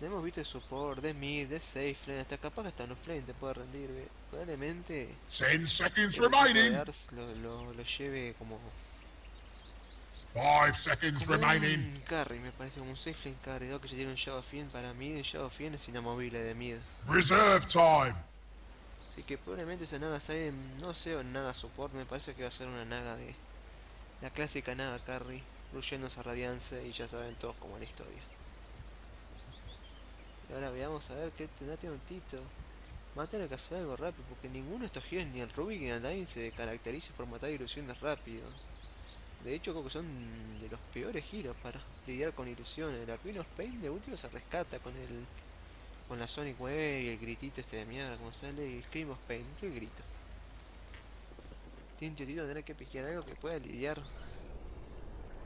Hemos visto de support, de mid, de safe lane, hasta capaz que hasta en flame te puede rendir. ve. Probablemente 10 seconds remaining. Lo, lo lleve como 5 seconds como remaining. un carry, me parece, como un safe lane carry, que ya tiene un Shadow Fiend para mid, y Shadow Fiend es inamovible de mid. Reserve time. Así que probablemente esa Naga Side no sea una Naga Support, me parece que va a ser una Naga de... La clásica Naga Carry, fluyendo esa radiancia y ya saben todos cómo es la historia. Y ahora veamos a ver qué tendrá tiene un Tito. Va a tener que hacer algo rápido, porque ninguno de estos giros, ni el Rubik ni el Dyne, se caracteriza por matar ilusiones rápido. De hecho, creo que son de los peores giros para lidiar con ilusiones. Queen of Pain de último se rescata con el con la Sonic Wave y el gritito este de mierda como sale y Scream of Pain, el grito. Tiene Tito tendrá que piquear algo que pueda lidiar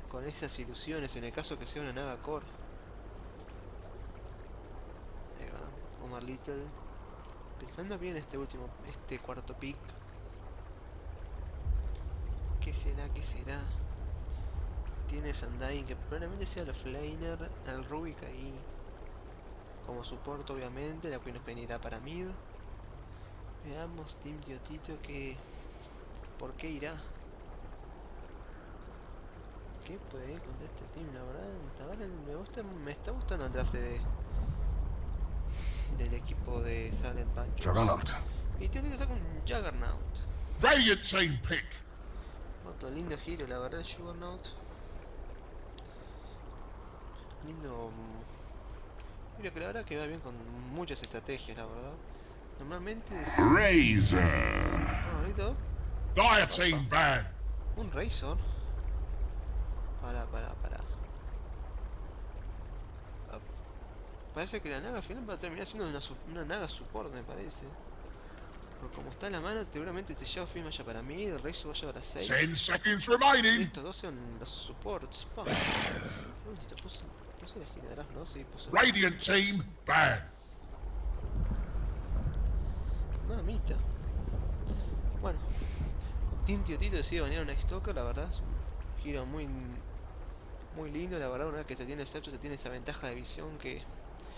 con esas ilusiones en el caso que sea una Naga Core. Ahí va, Omar Little. Pensando bien este último, este cuarto pick. ¿Qué será? ¿Qué será? Tiene Sandain que probablemente sea el Flainer, el Rubik ahí como support obviamente, la Queen of Pain irá para mid. Veamos Team Tiotito que... ¿Por qué irá? ¿Qué puede ir contra este team? La verdad, me gusta, me está gustando el draft de... Del equipo de Silent Punch. Juggernaut. Y Tiotito saca un Juggernaut. Pick. Otro lindo giro, la verdad, el Juggernaut. Lindo... mm, Mira que la verdad que va bien con muchas estrategias, la verdad. Normalmente es... Razor. Ah, ahorita, Dire Team ban. un Razor. Para, para, para. Ah, Parece que la Naga al final va a terminar siendo una, una Naga support, me parece. Porque como está en la mano, seguramente este Shadow Fiend vaya para mí, el Razor vaya para 6. 10 seconds remaining. estos dos son los supports. Pa. Un momentito, puse, puse la esquina de atrás, ¿no? Sí, puse. Radiant Team ban. Mamita. Bueno. Team Tito decide banear a un Stalker, la verdad. Es un giro muy muy lindo, la verdad. Una vez que se tiene el Septo, se tiene esa ventaja de visión que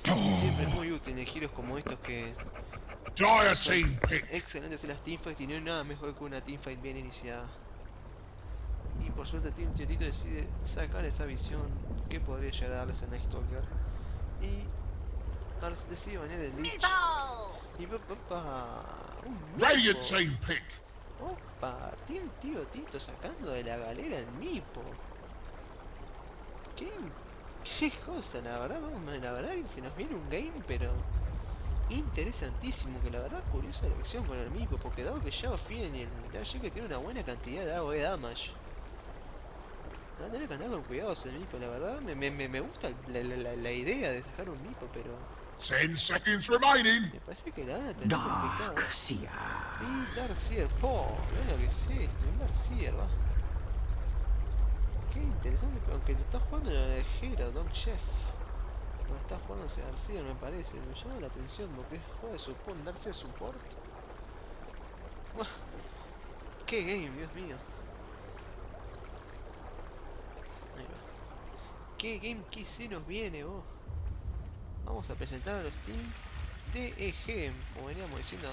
siempre es muy útil en giros como estos que excelentes en las teamfights y no hay nada mejor que una teamfight bien iniciada. Y por suerte Team Tito decide sacar esa visión que podría llegar a darles a Night Stalker. Y decide banear el Lich. Y pa, pa, pa, un Radiant. Team pick. Opa, Team Tío Tito sacando de la galera el Mipo. ¿Qué, qué cosa, la verdad, vamos, la verdad que se nos viene un game, pero interesantísimo, que la verdad curiosa elección con el Mipo, porque dado que ya Fien y el Dash que tiene una buena cantidad de AOE damage. Va a tener que andar con cuidados el Mipo, la verdad me, me, me- me gusta la, la- la- idea de sacar un Mipo, pero 10 seconds remaining. me parece que la van a tener complicada. Darkseer. Y Darcier, po, mirá lo que es esto, un Darcier, va. Qué interesante, aunque lo está jugando de Hero, Don Chef. No está jugando ese Darcier, me parece. Me llama la atención porque juega de support, Darcier support. Buah, Qué game, Dios mío. Ahí va. Qué game que se nos viene, vos. Vamos a presentar a los team DEG, como veníamos diciendo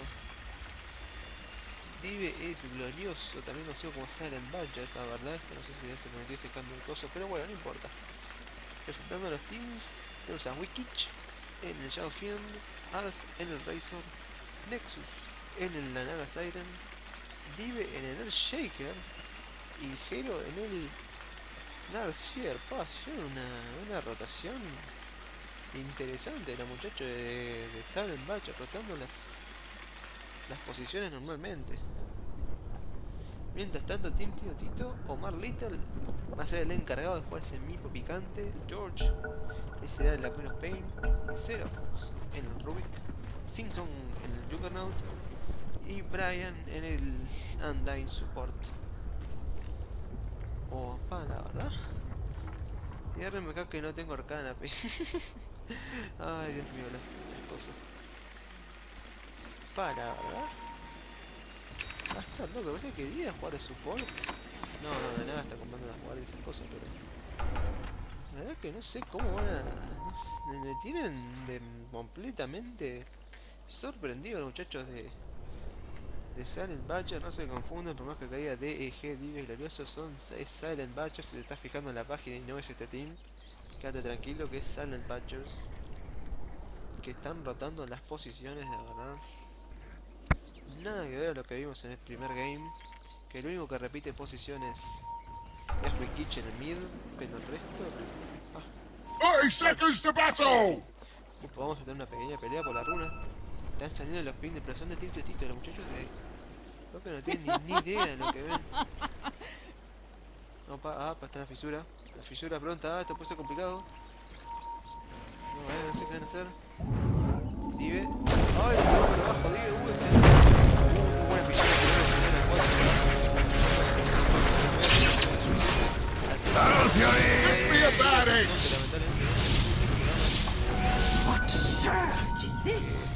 Dive es glorioso, también conocido como Silent Badger, la verdad, esto no sé si se metió este cambio de coso, pero bueno, no importa. Presentando a los teams, tenemos a Wikich en el Shadow Fiend, Ars en el Razor, Nexus en el Lanaga Siren, Dive en el Shaker y Hero en el Pa, hicieron una, una rotación interesante los muchachos de, de Silent Badger, rotando las las posiciones normalmente. Mientras tanto, Team Tito Tito, Omar Little va a ser el encargado de jugar ese mipo picante. George Ese era la Queen of Pain. Xerox en el Rubik. Simpson en el Juggernaut. Y Brian en el Undyne Support. Pa, la verdad. Y ahora me cago que no tengo arcana, pe. *laughs* Ay, Dios mío, las cosas. Para, ¿verdad? Va a estar loco, parece que quería jugar de support. No, no, de nada está comprando a jugar y esas cosas, pero. La verdad que no sé cómo van a. me tienen de completamente sorprendido los muchachos de. De Silent Badger, no se confunden, por más que caiga DEG, Dives Gloriosos, son 6 Silent Badgers. Si te estás fijando en la página y no es este team, quédate tranquilo que es Silent Badgers. Que están rotando las posiciones, la verdad. Nada que ver a lo que vimos en el primer game. Que el único que repite posiciones es Rikichi en el mid, pero el resto. ah, 30 seconds to battle! vamos a tener una pequeña pelea por la runa. Están saliendo los pins de presión de Tito Tito, los muchachos de. Creo que no tienen ni, idea de lo que ven. Opa, ah, pa, está la fisura. La fisura pronta, ah, esto puede ser complicado. No, ver, no sé qué van a hacer. Dive. ¡Ay, lo por abajo, Dive! ¡Uh, excelente! Uh, buena fisura! What surge is this?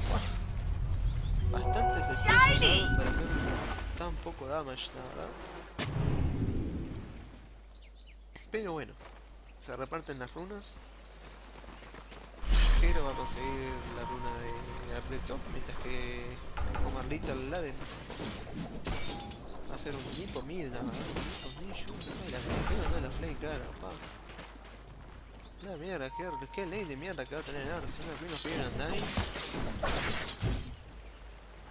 Bastante sencillo para hacer tan poco damage, la verdad. Pero bueno, se reparten las runas. Hero va a conseguir la runa de Art de Top, mientras que Omar Little Laden va a hacer un Nipo Mid, la verdad. Nipo Mid, la que no la Flame, claro, pa. La mierda, qué, qué lane de mierda que va a tener Ars, una Queen of Undyne.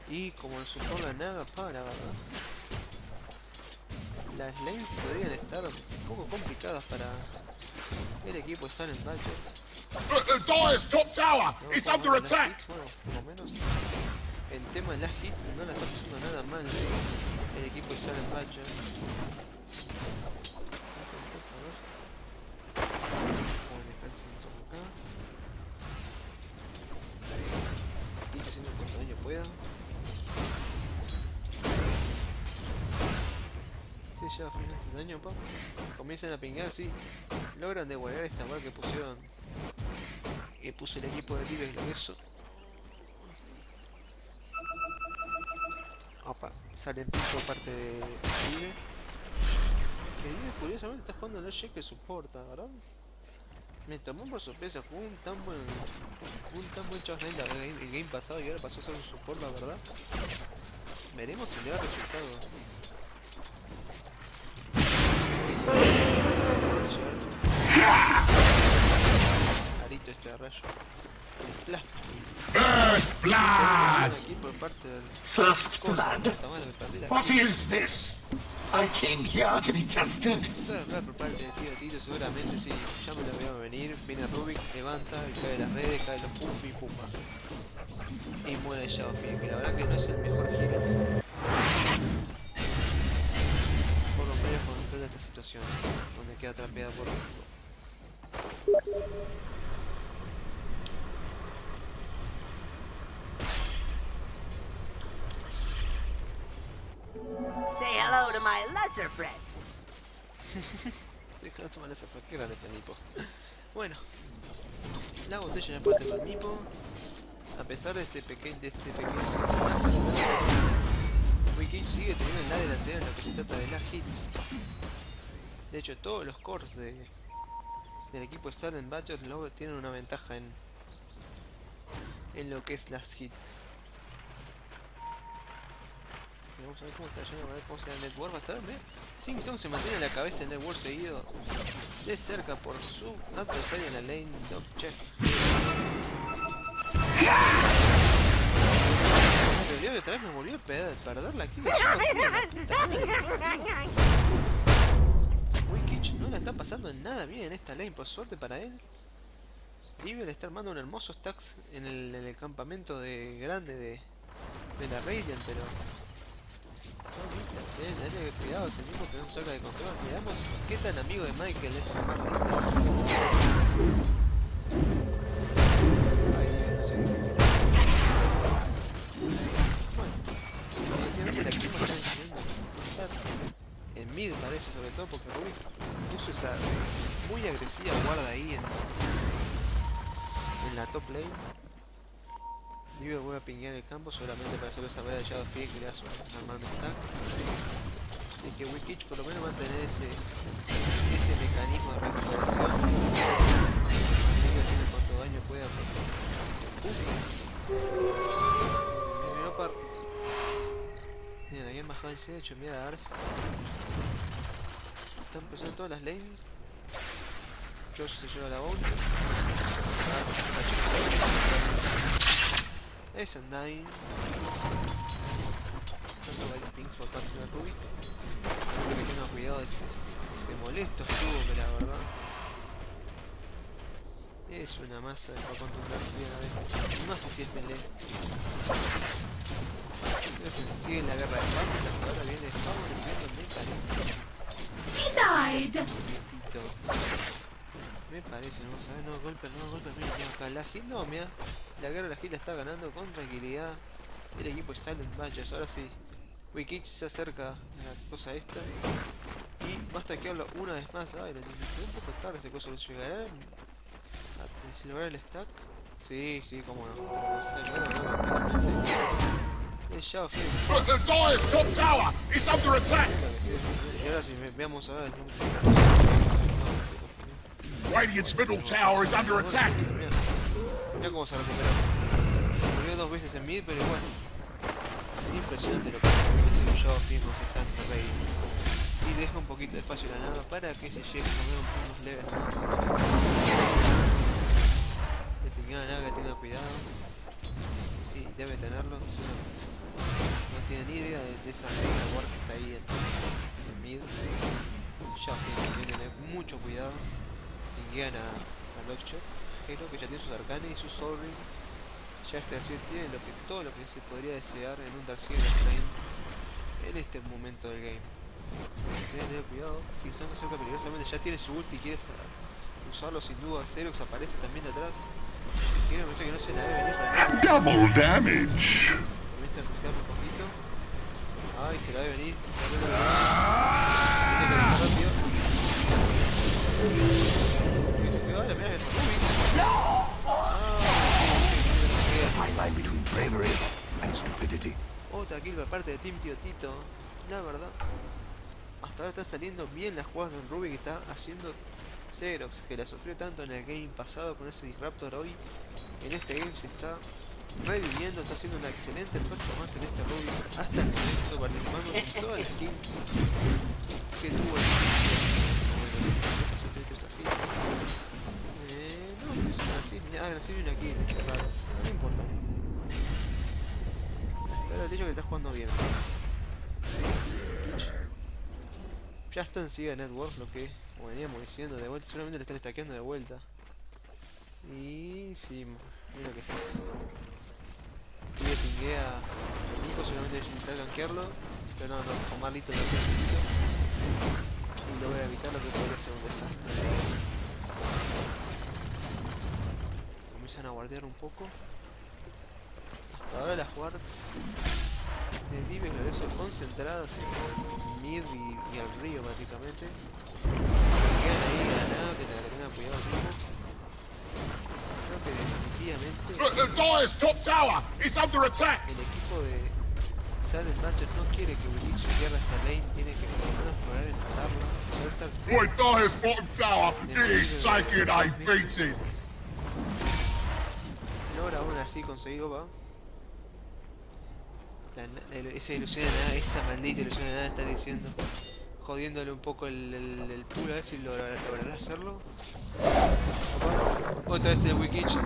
Y como el support la naga, pa, la verdad. Las lanes podrían estar un poco complicadas para el equipo de Silent Badgers. Dyer's top tower is under lo attack! bueno, por lo menos el tema de las hits no la está pasando nada mal el equipo de Silent Badgers. Ya daño, pa. Comienzan a pingar, sí. Logran devolver esta mal que pusieron. Que puso el equipo de Libres Glorioso. Opa, sale en piso parte de Libre. Que Libre curiosamente está jugando el que soporta, ¿verdad? Me tomó por sorpresa, jugó un tan buen. un tan buen el el game pasado y ahora pasó a ser un support, la verdad. Veremos si le da resultado. Arito este de rayo. El. First blood! First blood? What is this? I came here to be tested. Por parte de tío Tito, seguramente sí, ya me lo veía venir, viene Rubik, levanta, cae las redes, cae los puff y pumba. Y muere Shadow que la verdad que no es el mejor healer. Por lo menos cuando en estas situaciones, donde queda trapeada por equipo. Say hello to my lesser friends. *laughs* Sí, que no toma esa qué grande este Mipo. Bueno, la botella ya parte con Mipo. A pesar de este pequeño de este pequeño Wiki sigue teniendo el la delantera en lo que se trata de las hits. De hecho, todos los cores de, del equipo Silent Badger luego tienen una ventaja en, en lo que es las hits. Vamos a ver cómo está yendo, a ver cómo se da el network. Estar, ¿eh? Sing Song se mantiene en la cabeza del network seguido de cerca por su adversario en la lane Dog Chef. Otra vez me volvió a perder la kill. No la está pasando nada bien en esta lane, por suerte para él. Diver está armando un hermoso stacks en el, campamento de grande de, de la Radiant, pero... No, dale cuidado, es el mismo que no saca de control. Miramos qué tan amigo de Michael es Ay, no sé qué Omar Little. pasó porque Rubik puso esa muy agresiva guarda ahí en, en la top lane. Diver vuelve a pinguear el campo solamente para hacer esa medalla de Shadow Fiend que le da su normal stack. Y que Wikich por lo menos va a tener ese, ese mecanismo de recuperación. Así cuanto daño pueda. Uf. Habían bajado el C, hecho mira a Arce. Están empezando todas las lanes. Josh se lleva la bounty. Es Undyne. Tanto varios pings por parte de Rubik. Creo que tenga cuidado de ese, ese molesto escudo que la verdad. Es una masa de para controlar a veces. No sé si es melee. Sigue la guerra de hasta ahora viene favoreciendo me parece. Me parece, no vamos a ver, no, golpe, no, golpe, mira, mira acá, la Gil, no, mira, la guerra de la Gil la está ganando con tranquilidad. El equipo es Silent Matches, ahora sí. Wikich se acerca a la cosa esta. Y basta que hablo una vez más. Ay, lo un poco tarde ese coso. ¿Llegará a lograr el stack? Sí, sí, cómo no. Es Shadow Fiend. But the Dyer's top tower is under attack! Que sí, sí, sí. Y ahora si ve- veamos ahora. Radiant's middle tower is under attack! Mira, cómo se recuperó. Murió dos veces en mid, pero igual. Impresionante lo que hace un Shadow Fiend con ese tanque rey. Y deja un poquito de espacio la nada para que se llegue a comer unos levels más. De pingada nada que tenga cuidado. Sí, debe tenerlo. si no, tiene ni idea de, de esa, de esa ward que está ahí en, en mid. Shadow Fiend tiene que tener mucho cuidado. Pinguean a, a Lockchef, Hero que ya tiene sus arcanes y su Soul. Ya este así tiene lo que, todo lo que se podría desear en un Darkseid Lane en este momento del game. Tiene que tener cuidado, si son se acerca peligrosamente, ya tiene su ulti y quiere sa- usarlo sin duda. Xerox aparece también de atrás. Quiero pensar que no se la debe venir. Double damage! A un poquito. Ay, se la debe venir. Se la debe venir. Tiene que rápido. Cuidado, la. Ah, Fine line between bravery and stupidity. Otra kill por parte de Team Tío Tito. La verdad. Hasta ahora están saliendo bien las jugadas de Ruby que está haciendo Xerox, que la sufrió tanto en el game pasado con ese Disruptor hoy. En este game se está reviviendo, está haciendo una excelente performance en este Ruby hasta el momento, participando en todas las kills que tuvo el Bueno, si no, es así. Eh, no, no es así, ah, así y una kill, raro. No importa. Ahora el hecho que está jugando bien. Ya está en Siga Network, lo que veníamos diciendo de vuelta. Seguramente le están stackeando de vuelta. Y sí, mira que es eso. Pide pinguea a Nico, seguramente intentar gankearlo. Pero no, no, con Marlito lo hace. Y logra evitar lo que podría ser un desastre. Comienzan a guardear un poco. Ahora las wards de Dive y son concentradas en mid y, y al río prácticamente. Quedan ahí a nada, que te- tengan cuidado. Creo que definitivamente the top tower is under attack! el equipo de Silent Matches no quiere que Williams pierda esta lane, tiene que por lo menos probar en matarla. A pesar de estar Boy, Dyer's bottom tower is taking a beating! logra aún así conseguir opa. La, la- esa ilusión de nada, esa maldita ilusión de nada está diciendo. Jodiéndole un poco el, el, el pool, a ver si logra- logrará hacerlo. Otra vez el Wikich. Tiene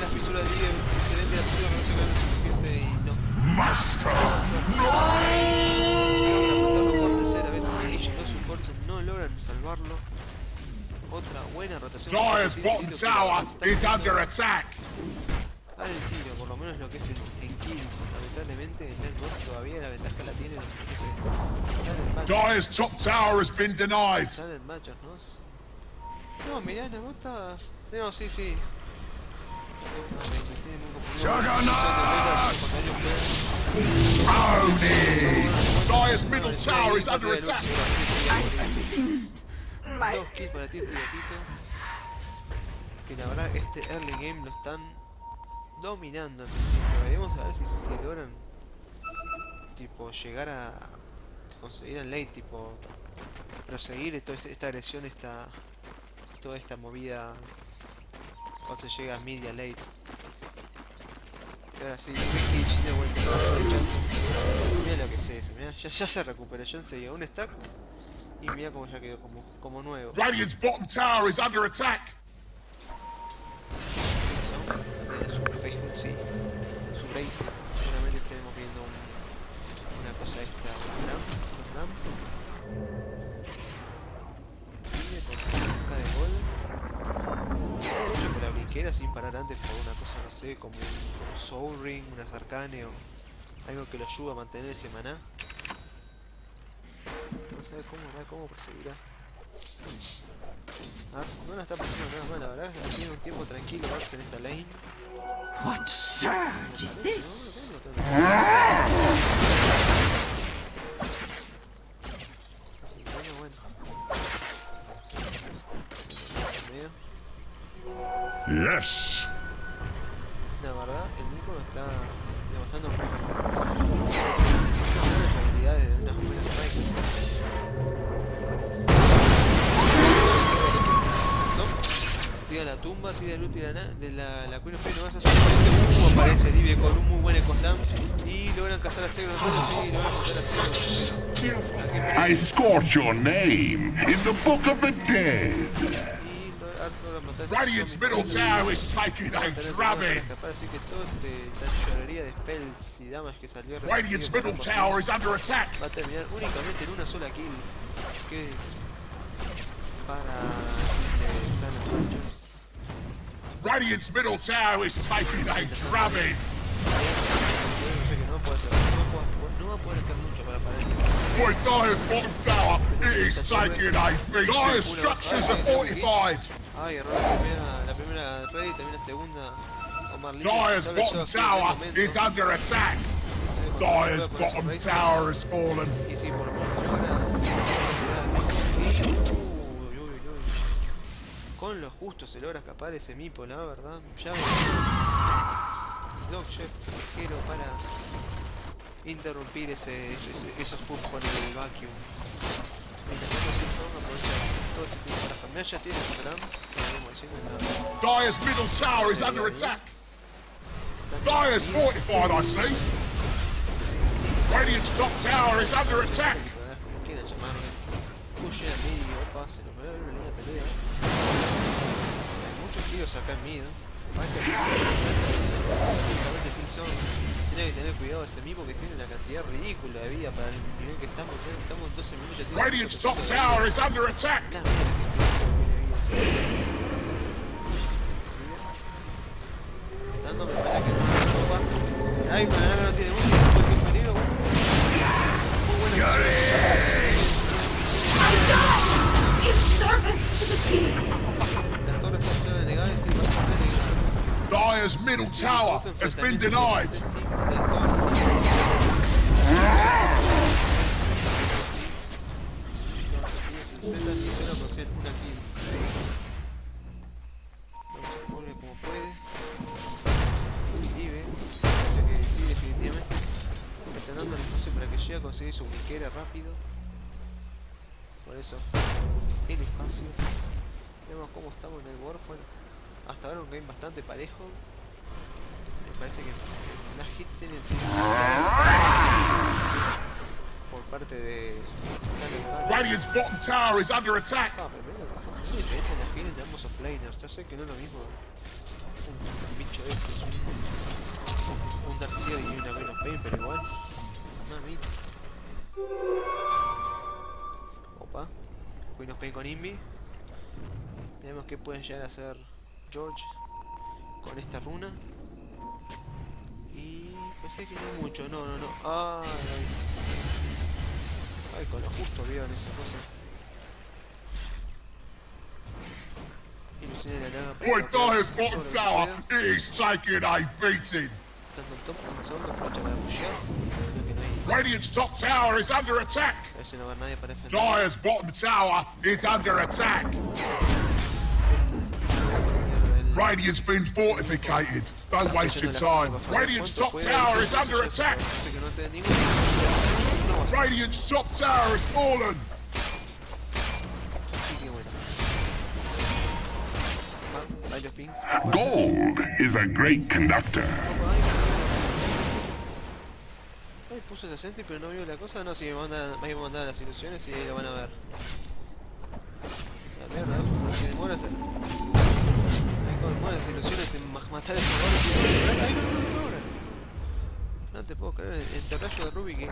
la fisura de. Excelente la no se lo suficiente y no. Master! Por tercera vez Wikich. Supports no logran salvarlo. Otra buena rotación. Dyer's bottom tower is under attack! El tiro, por lo menos lo que es el, en kills. Lamentablemente el network todavía la ventaja la tiene los. Dyer's top tower has been denied! Silent Matchers, ¿no? No, mirá, la bota. Sí, no, sí, sí. Juggernaut! Dyer's middle tower is under attack. Dos kills para Tito y Gatito. Que la verdad este early game lo están dominando. Veremos a ver si, si logran tipo llegar a conseguir el late, tipo proseguir toda este- esta agresión, esta toda esta movida cuando se llega a media late. Y ahora sí, de vuelta. Mira lo que es eso, mirá, ya, ya se recuperó, ya enseguida un stack y mira cómo ya quedó como, como nuevo. Radiant's bottom tower is under attack. Sí. Su Racing. Seguramente estemos viendo un- una cosa extra. Un ram. Un ram. Vive con boca de gol. La brinquera sin parar antes por una cosa, no sé, como un, un Soul Ring, una Arcane o algo que lo ayude a mantener ese maná. Vamos a ver cómo hará, cómo proseguirá. Ars no la está pasando nada mal, la verdad. Tiene un tiempo tranquilo Ars en esta lane. What surge is this? Yes. Tira el tira la, de la, la Queen of Pain, no vas a sorprender. Uh, aparece Livie con un muy buen ecoslam y logran cazar a Segro. Sí, logran cazar a. I scorch your name in the book of the dead. Y Radiant's middle tower is taking a drubbing. este de y Radiant's middle tower is under attack. va a terminar únicamente en una sola kill que es para Sana Sánchez Radiant's middle tower is taking a drubbing. Yo sé que no puede hacer no, puede- no va a poder hacer mucho para parar el Boy, Dyer's bottom tower is taking a beating. Dyer's structures are fortified. ay error la primera la primera raid también la segunda Omar Lee Dyer's sabe bottom lleva su buen tower momento. is under attack. Dyer's bottom tower has fallen. Con lo justo se logra escapar ese Mipo, la verdad. Ya Dog Chef ligero para interrumpir ese, ese- esos puffs con el vacuum. Mientras todo este para farmear. Ya tiene venimos diciendo. Dyer's middle tower is under attack. Dyer's fortified, I see. Radiant's top tower is under attack. películas, como quieran llamarle. Push a mid y opa, se nos va a ver una línea tiros acá en Silson tiene que tener cuidado ese mid porque tiene una cantidad ridícula de vida para el nivel que estamos. que Estamos en 12 minutos ya tiene Radiant's top 8% de tower vida. is under attack. Que. Tanto me parece que no va. Ay, pero no tiene mucho. Qué peligro. Muy buena In service to the peace. Dyer's middle tower has been denied. a conseguir su brinquera rápido. Por eso, el espacio. Vemos cómo estamos en el Warfare. Hasta ahora un game bastante parejo. Me parece que la hit tiene el por parte de. Radiant's bottom tower is under attack. Ah, pero que una diferencia en las kills de ambos offlaners. Ya sé que no es lo mismo un, bicho este, es un, un Darkseer y una of Pain, pero igual. Mamita. Opa. Queen of Pain con Invi. Veamos qué pueden llegar a hacer George con esta runa. Y pensé que no mucho, no, no, no. Ay, ay. Con lo justo vieron esa cosa. Ilusión de la nada. para Boy, bloquear Dyer's todo lo bottom tower is taking a beating. Radiant's top tower is under attack. Dire's bottom tower is under attack. Radiant's been fortificated. Don't waste your time. Radiant's top tower is under attack. Así que no te ningún. No, Radiant's top tower has fallen. así que bueno. Ahí los pings. Gold is a great conductor. Ay, puso ese sentry pero no vio la cosa. No, si me manda, me mandar las ilusiones y ahí lo van a ver. La mierda, que demora hacer. Como las ilusiones en ma- matar ese jugador y no, te puedo creer, el, el terrayo de Ruby que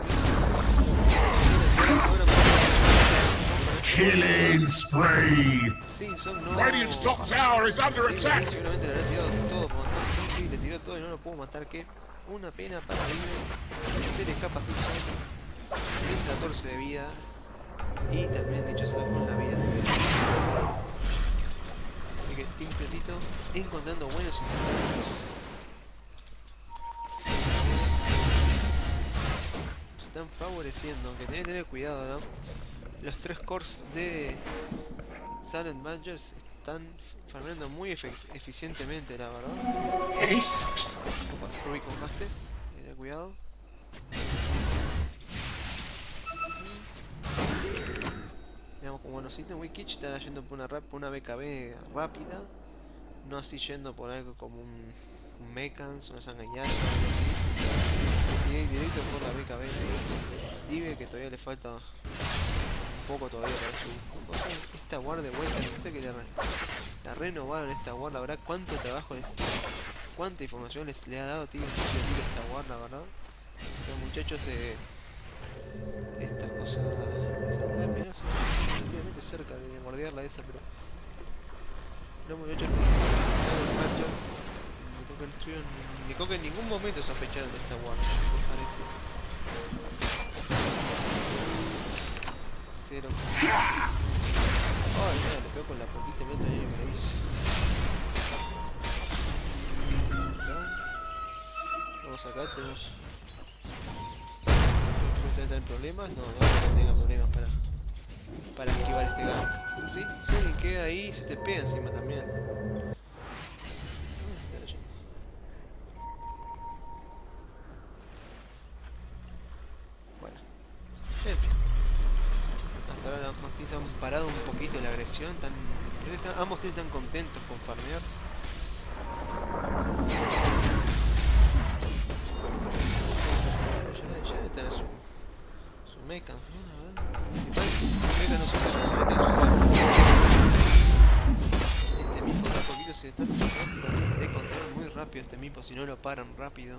Killing spree. Sí, son no. Radiant's top tower is under attack. Seguramente le habrá tirado todo por matar. Sí, sí, le tiró todo y no lo puedo matar. Que una pena para Riven. Se le escapa sin son. Tiene 14 de vida. Y también, dicho sea con la vida. Así que Team Petito encontrando buenos. Se están favoreciendo, aunque tienen que tener cuidado, ¿no? Los tres cores de Silent Managers están farmeando muy eficientemente, la verdad. Opa, Ruby con haste, ten cuidado. Como buenos ítems. Wikich está yendo por una, por una BKB rápida. No así yendo por algo como un, un Mechans una Sangañar. Sigue directo por la BKB. Dive que todavía le falta un poco todavía para su. Esta guardia de vuelta, no sé que la, la renovaron esta guarda, ¿verdad? ¿Cuánto trabajo les, cuánta información les le ha dado tío, tío, tío, esta guarda, verdad? Los muchachos de estas cosas relativamente cerca de guardiarla esa, pero los muchachos de los Machos ni creo que no estuvieron- ni creo que en ningún momento sospecharon de esta guarda, me parece. Cero. Ay, mira, le pegó con la poquita metro que le hice. Acá. Vamos acá, tenemos. ¿Ustedes tienen problemas? No, no, tengan problemas para, para esquivar este gan. ¿Sí? Alguien queda ahí, se te pega encima también. Bueno, en fin. Hasta ahora ambos teams han parado un poquito la agresión, tan, ambos teams están contentos con farmear. Mechans, ¿no? A ver, principal, mechans no son fácilmente Este mipo de a poquito se está de controlar muy rápido este mipo si no lo paran rápido.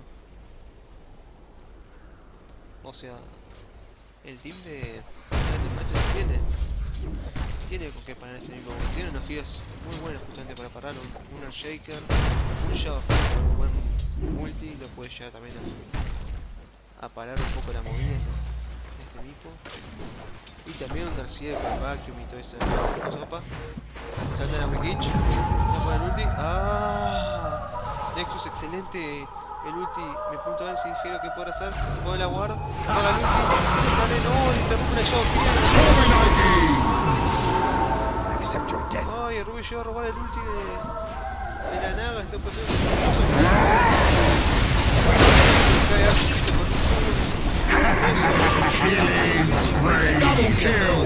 O sea, el team de Matches tiene tiene con qué parar ese mismo tiene unos giros muy buenos justamente para parar un, shaker un shove un buen multi lo puede llevar también a, a parar un poco la movida ese y también un Darcier con vacuum y todo eso cosa opa saltan a ya por el ulti. Ah. Nexus excelente. El ulti, me ver si dijeron que podrá hacer. Puedo la guard, paga el ulti, sale, no, interrumpe la show, Accept your death. Ay, Ruby llegó a robar el ulti de, de la naga, esto puede ser. Killing spree. Double kill.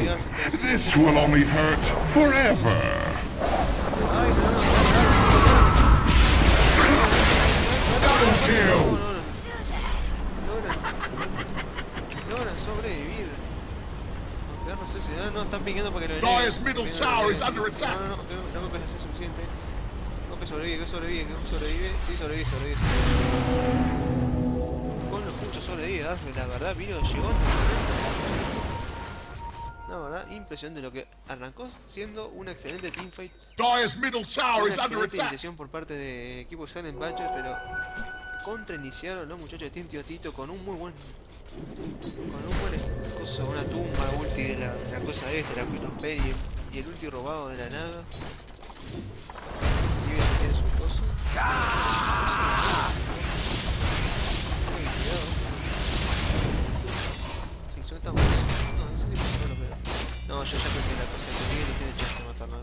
This will only hurt forever. Ay, no, no, Double kill. logran, logran sobrevivir. Aunque no sé si no, no están piqueando porque lo Dire's middle tower is under attack. No, no, no, creo, no creo que sea suficiente. No la verdad, vino, llegó. La verdad, impresionante lo que arrancó siendo una excelente teamfight. Dire's middle tower Una excelente por parte de equipo de Silent Badgers, pero contrainiciaron los muchachos de Team Tío Tito con un muy buen con un buen cosa, una tumba ulti de la, la cosa esta, la Queen y, el- y el ulti robado de la naga. Y bien, tiene su coso. No, no sé si. No, yo ya perdí la cosa. Que Miguel no tiene chance de matarlo.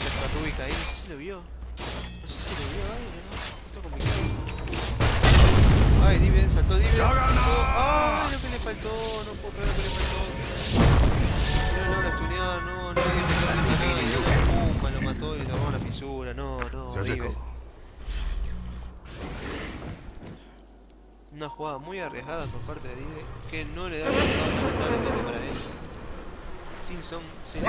Ya está Rubik ahí, no sé si lo vio. No sé si lo vio ahí, ¿no? Está complicado. Ay, Dive, saltó Dive. Ay, lo que le faltó, no puedo creer lo que le faltó. No, no, lo estuneado, no, no, nada. Pumba, lo mató y le tomó una fisura, no, no, Dive. Una jugada muy arriesgada por parte de Dive que no le da resultado lamentablemente para él. Simpson se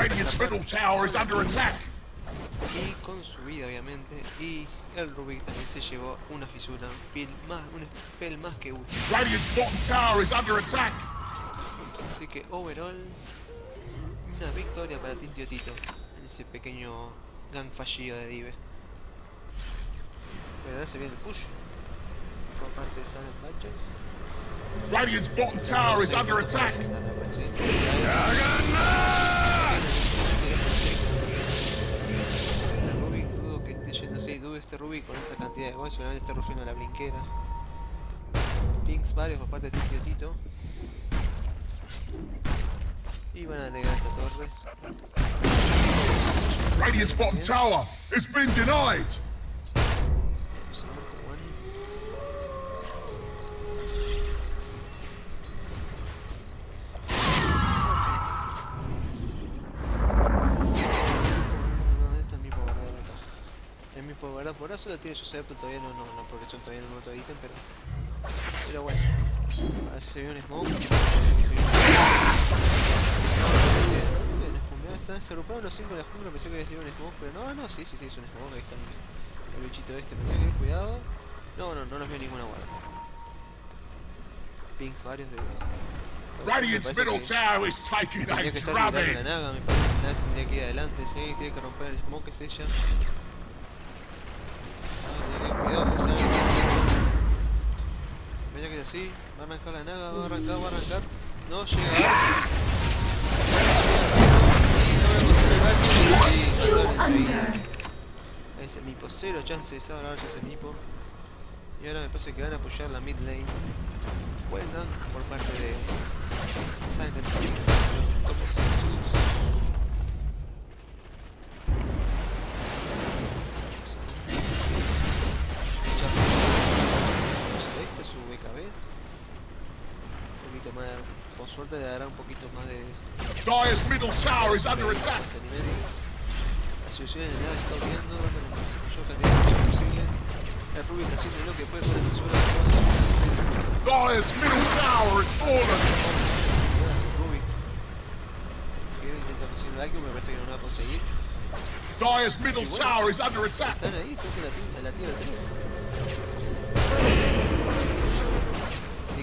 y con su vida obviamente y el Rubik también se llevó una fisura, un pil más, un spell más que útil. Radiant's bottom tower is under attack. Así que overall una victoria para Tintio Tito en ese pequeño gang fallido de Dive. Pero ahora se viene el push por parte de Silent Badgers. Radiant's bottom tower is under attack. Este Rubik dudo que esté yendo así, dudo este Rubik con esa cantidad de gol, seguramente está rugiendo la blinquera. Pinks varios por parte de Tintio Tito. Y van a negar esta torre. Radiant's bottom tower has been denied. Por eso la tiene su pero todavía no, no, no progresó todavía en el otro ítem, pero. Pero bueno. A ver si se vio un smoke. Se vio un- Bien, esfumeado está. Se agruparon los 5 de la jungla, pensé que había sido un smoke, pero no, no, sí, sí, sí, es un smoke, ahí está el, bichito este, me tengo que cuidado. No, no, no nos vio ninguna guarda. Pings varios de. Radiant's middle tower is drubbing. naga, me parece que tendría que ir adelante, sí, tiene que romper el smoke, es ella. Así, va a arrancar la naga, va a arrancar, va a arrancar. No llega a No voy a el. Sí, el enseguida. Ese es Mipo, cero chance de saber ahora ese Mipo. Y ahora me parece que van a apoyar la mid lane. Buen gank por parte de Silent. Los topos poquito más, por suerte le dará un poquito más de Dyer's middle tower is under attack. La solución en el está viendo, dándole la mayor cantidad de daño posible. El Rubik haciendo lo que puede con la fisura de cosas. Dyer's middle tower is fallen. Rubik. Quiero intentar conseguir algo, me parece que no lo va a conseguir. Dyer's middle tower is under attack. Están ahí, creo que la, ti- la tira 3.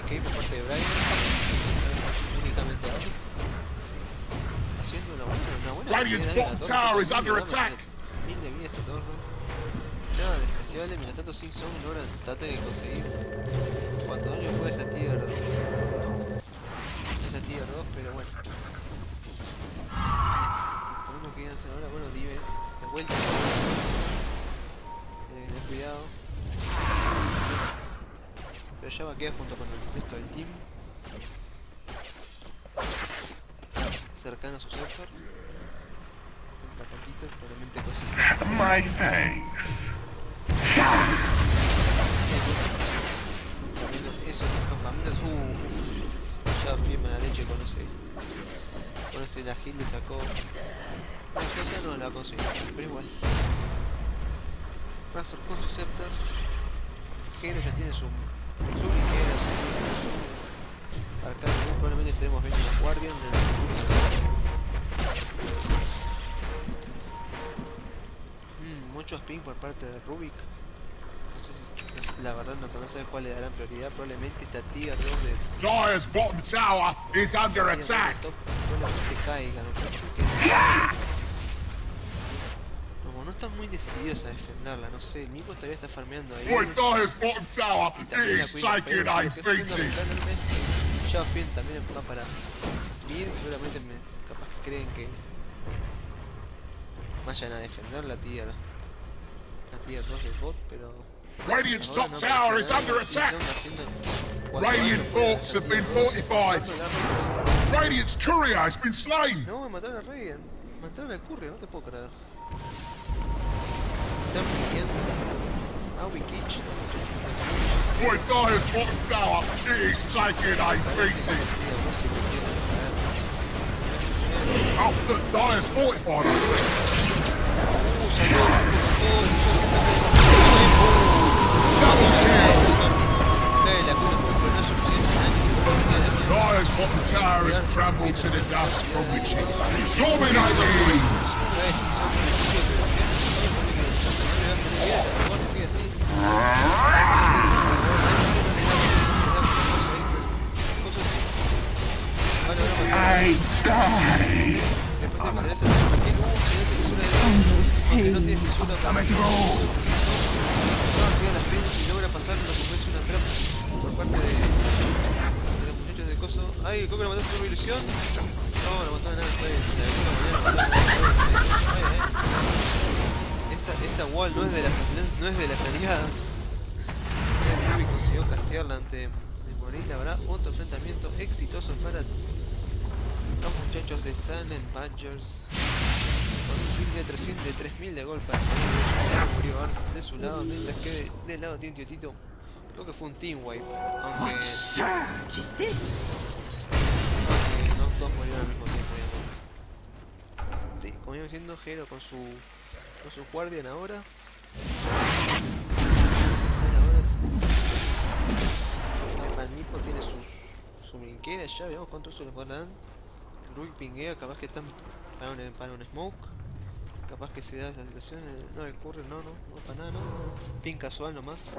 DK por parte de Brian. Únicamente Ares. Haciendo una buena, una buena Radiant's a bottom tower is under attack. Mil de vida esta torre. Nada de especial, mientras tanto Sin Song logra trate de conseguir cuánto daño puede esa tier 2. Esa tier 2, pero bueno. Por uno que hacer ahora, bueno, Dive, de vuelta. Que tener cuidado. Pero ya va a quedar junto con el resto del team. Cercano a su sector. Falta poquito, probablemente cosita. My thanks. Eso. Campamentos- Esos campamentos. Uh, ya firma la leche con ese. Con ese la Gil le sacó. La cosa no la consiguió, pero igual. Razor con su scepter. Gero ya tiene su. Su ligera, su. su arcade. Muy probablemente tenemos 20 más Guardian en el. Mm, muchos ping por parte de Rubik. No sé sé, la verdad no sé, cuál le darán prioridad. Probablemente esta tier 2 de Dyer's bottom tower is under tier 2 de attack. probablemente caiga. Están muy decididos a defenderla, no sé, el Mipo todavía está farmeando ahí. Boy, Dyer's bottom tower Y también va para bien, seguramente me, capaz que creen que vayan a defender la tier la tier 2 del bot, pero Radiant's top tower is under attack. Radiant forts have been fortified. Radiant's courier has been slain. No, me mataron a Reagan. Mataron al Curry, no te puedo creer. Están pidiendo a Wikich. Boy, Dyer's bottom tower is taking a beating. Oh, look, Dyer's fortified, I see. Double kill. Dyer's bottom tower has crumbled to the dust from which it dominates. I die. Aunque no tiene fisura para y coso. Ay, el coco lo mató por ilusión. No, no mató a nada, fue de alguna manera. *laughs* Esa, esa wall no es de las, no es de las aliadas. Ruby consiguió castearla ante de morir. Habrá otro enfrentamiento exitoso para los muchachos de Sun and Badgers. Con un de 300 de 3000 de gol para murió Arns de su lado, mientras que de- del lado tiene Tito. Creo que fue un team wipe, aunque, surge is this? aunque no todos murieron al mismo tiempo. digamos. Sí, como iba diciendo, Hero con su con su guardian ahora. Ahora es- El tiene sus, su brinquera ya, veamos cuánto uso les podrán. Rubik pinguea, capaz que están para un, para un smoke. Capaz que se da esa situación. No, el curry no, no, no para nada, no. Pin casual nomás.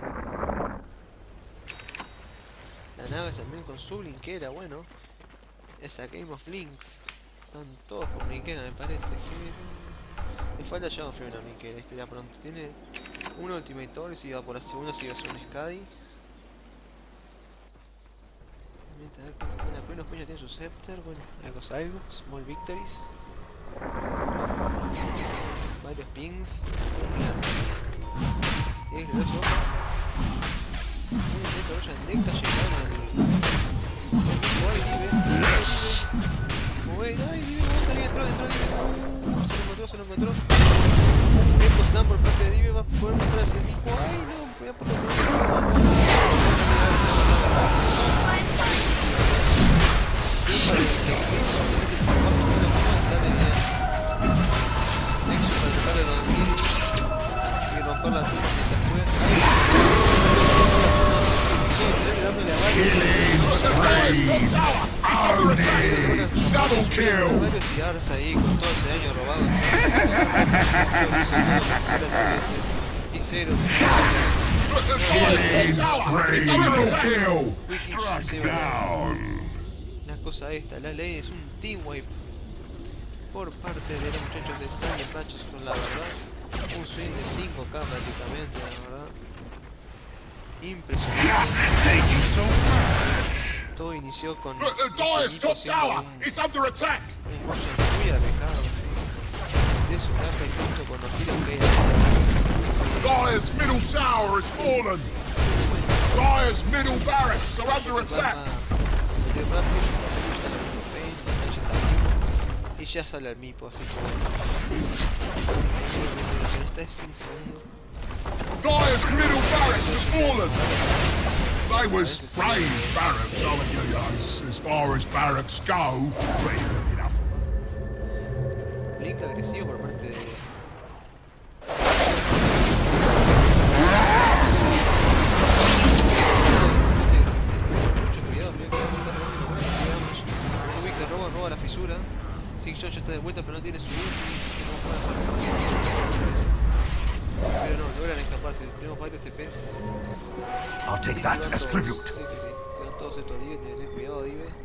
La naga también con su brinquera, bueno. Esa Game of Links. Están todos con brinquera, me parece. Le falta ya un una brinquera, este ya pronto. Tiene un Ultimate Torre si va por la segunda, si va a ser un Skadi. A ver cómo está la primera peña tiene su scepter, bueno, algo es algo, small victories. Varios pings. Es glorioso. Un Killing. La cosa esta, la ley es un wipe por parte de los muchachos de Sunny Patches con la verdad. Un swing de 5k prácticamente, la verdad. Impresionante. Thank you so much. Todo inició con Look, the los Dyer's equipos top siendo tower un, is under attack. un Roshan muy alejado de su caja y junto con los giros que hay Dyer's middle tower has fallen. Dyer's middle barracks are under attack. a salir rápido, ya le puso Pain, ya está vivo, y ya sale al Mipo, así como está es 5 segundos. Dyer's middle barracks have fallen. They was brave barracks, I you know, as, far as barracks go. But enough. Link agresivo por parte de. Roba, roba la fisura. Shot ya está de vuelta, pero no tiene su ulti, así que no puede hacer Tenemos varios TPs. I'll take that as tribute. Sí, sí, sí. Se van todos estos Dive, ten cuidado, Dive. Esto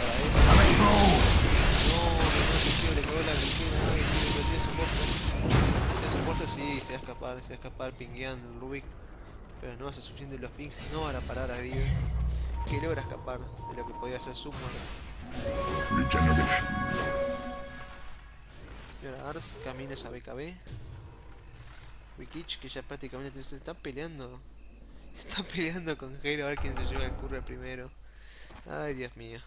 para él. Amigo! No, no es posible, la no, tiene. Tiene sí, se va a escapar, se va a escapar pingueando el Rubik. Pero no hace suficiente los pings, no van a parar a Dive. Que logra escapar de lo que podía hacer Submon. Regeneration. Y ahora Ars camina a BKB. Wikich que ya prácticamente se está peleando. *laughs* Está peleando con Hero a ver quién se lleva el curre primero. Ay, Dios mío.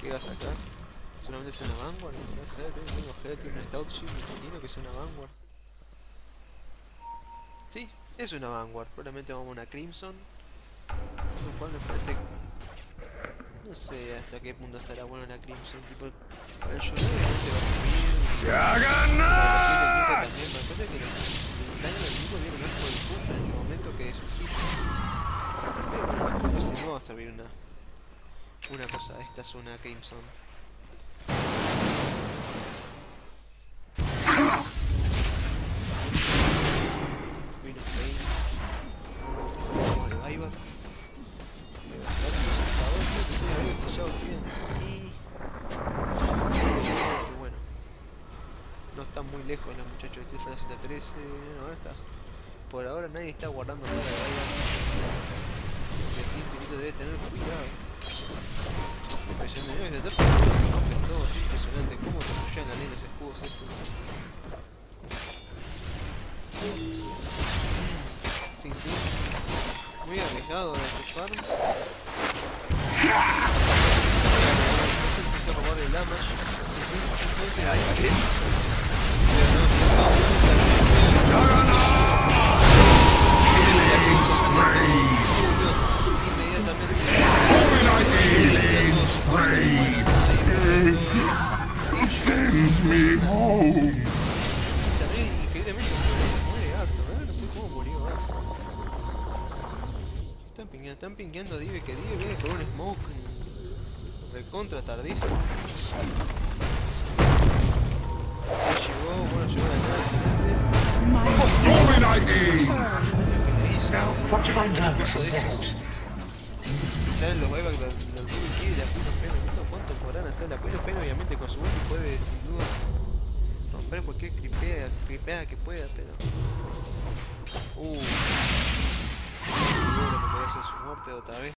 ¿Qué va a sacar? ¿Solamente es una Vanguard? No sé, tengo Hero, tiene un Stout Shield, me imagino que es una Vanguard. Sí, es una Vanguard. Probablemente vamos a una Crimson. Lo cual me parece... No sé hasta qué punto estará bueno una Crimson. Tipo, para el Shogun obviamente va a servir. Para el también, daño del equipo viene más por el buff en este momento que de sus hits. Pero bueno, que si no va a servir una... Una cosa, esta es una Crimson. No están muy lejos los muchachos de Fighter 113. No, está. Por ahora nadie está guardando nada de buyback. El debe tener cuidado. Impresionante, ¿no? Desde 12 segundos se rompen todos, es impresionante. ¿Cómo te la ley los escudos estos? Sí, sí. Muy arriesgado en este farm. Empieza a robar el damage. Sí, sí, Sends me home. Están están pingueando a Dive, que Dive viene con un smoke recontra tardísimo. Llegó, bueno, llegó la nave excelente. Salen los buybacks del, Ruby Kid y la of Pain, ¿cuánto, ¿cuánto podrán hacer? La of Pain obviamente con su ulti puede sin duda romper cualquier cripea, cripea que pueda, pero... Uh. Seguro que merece su muerte otra vez.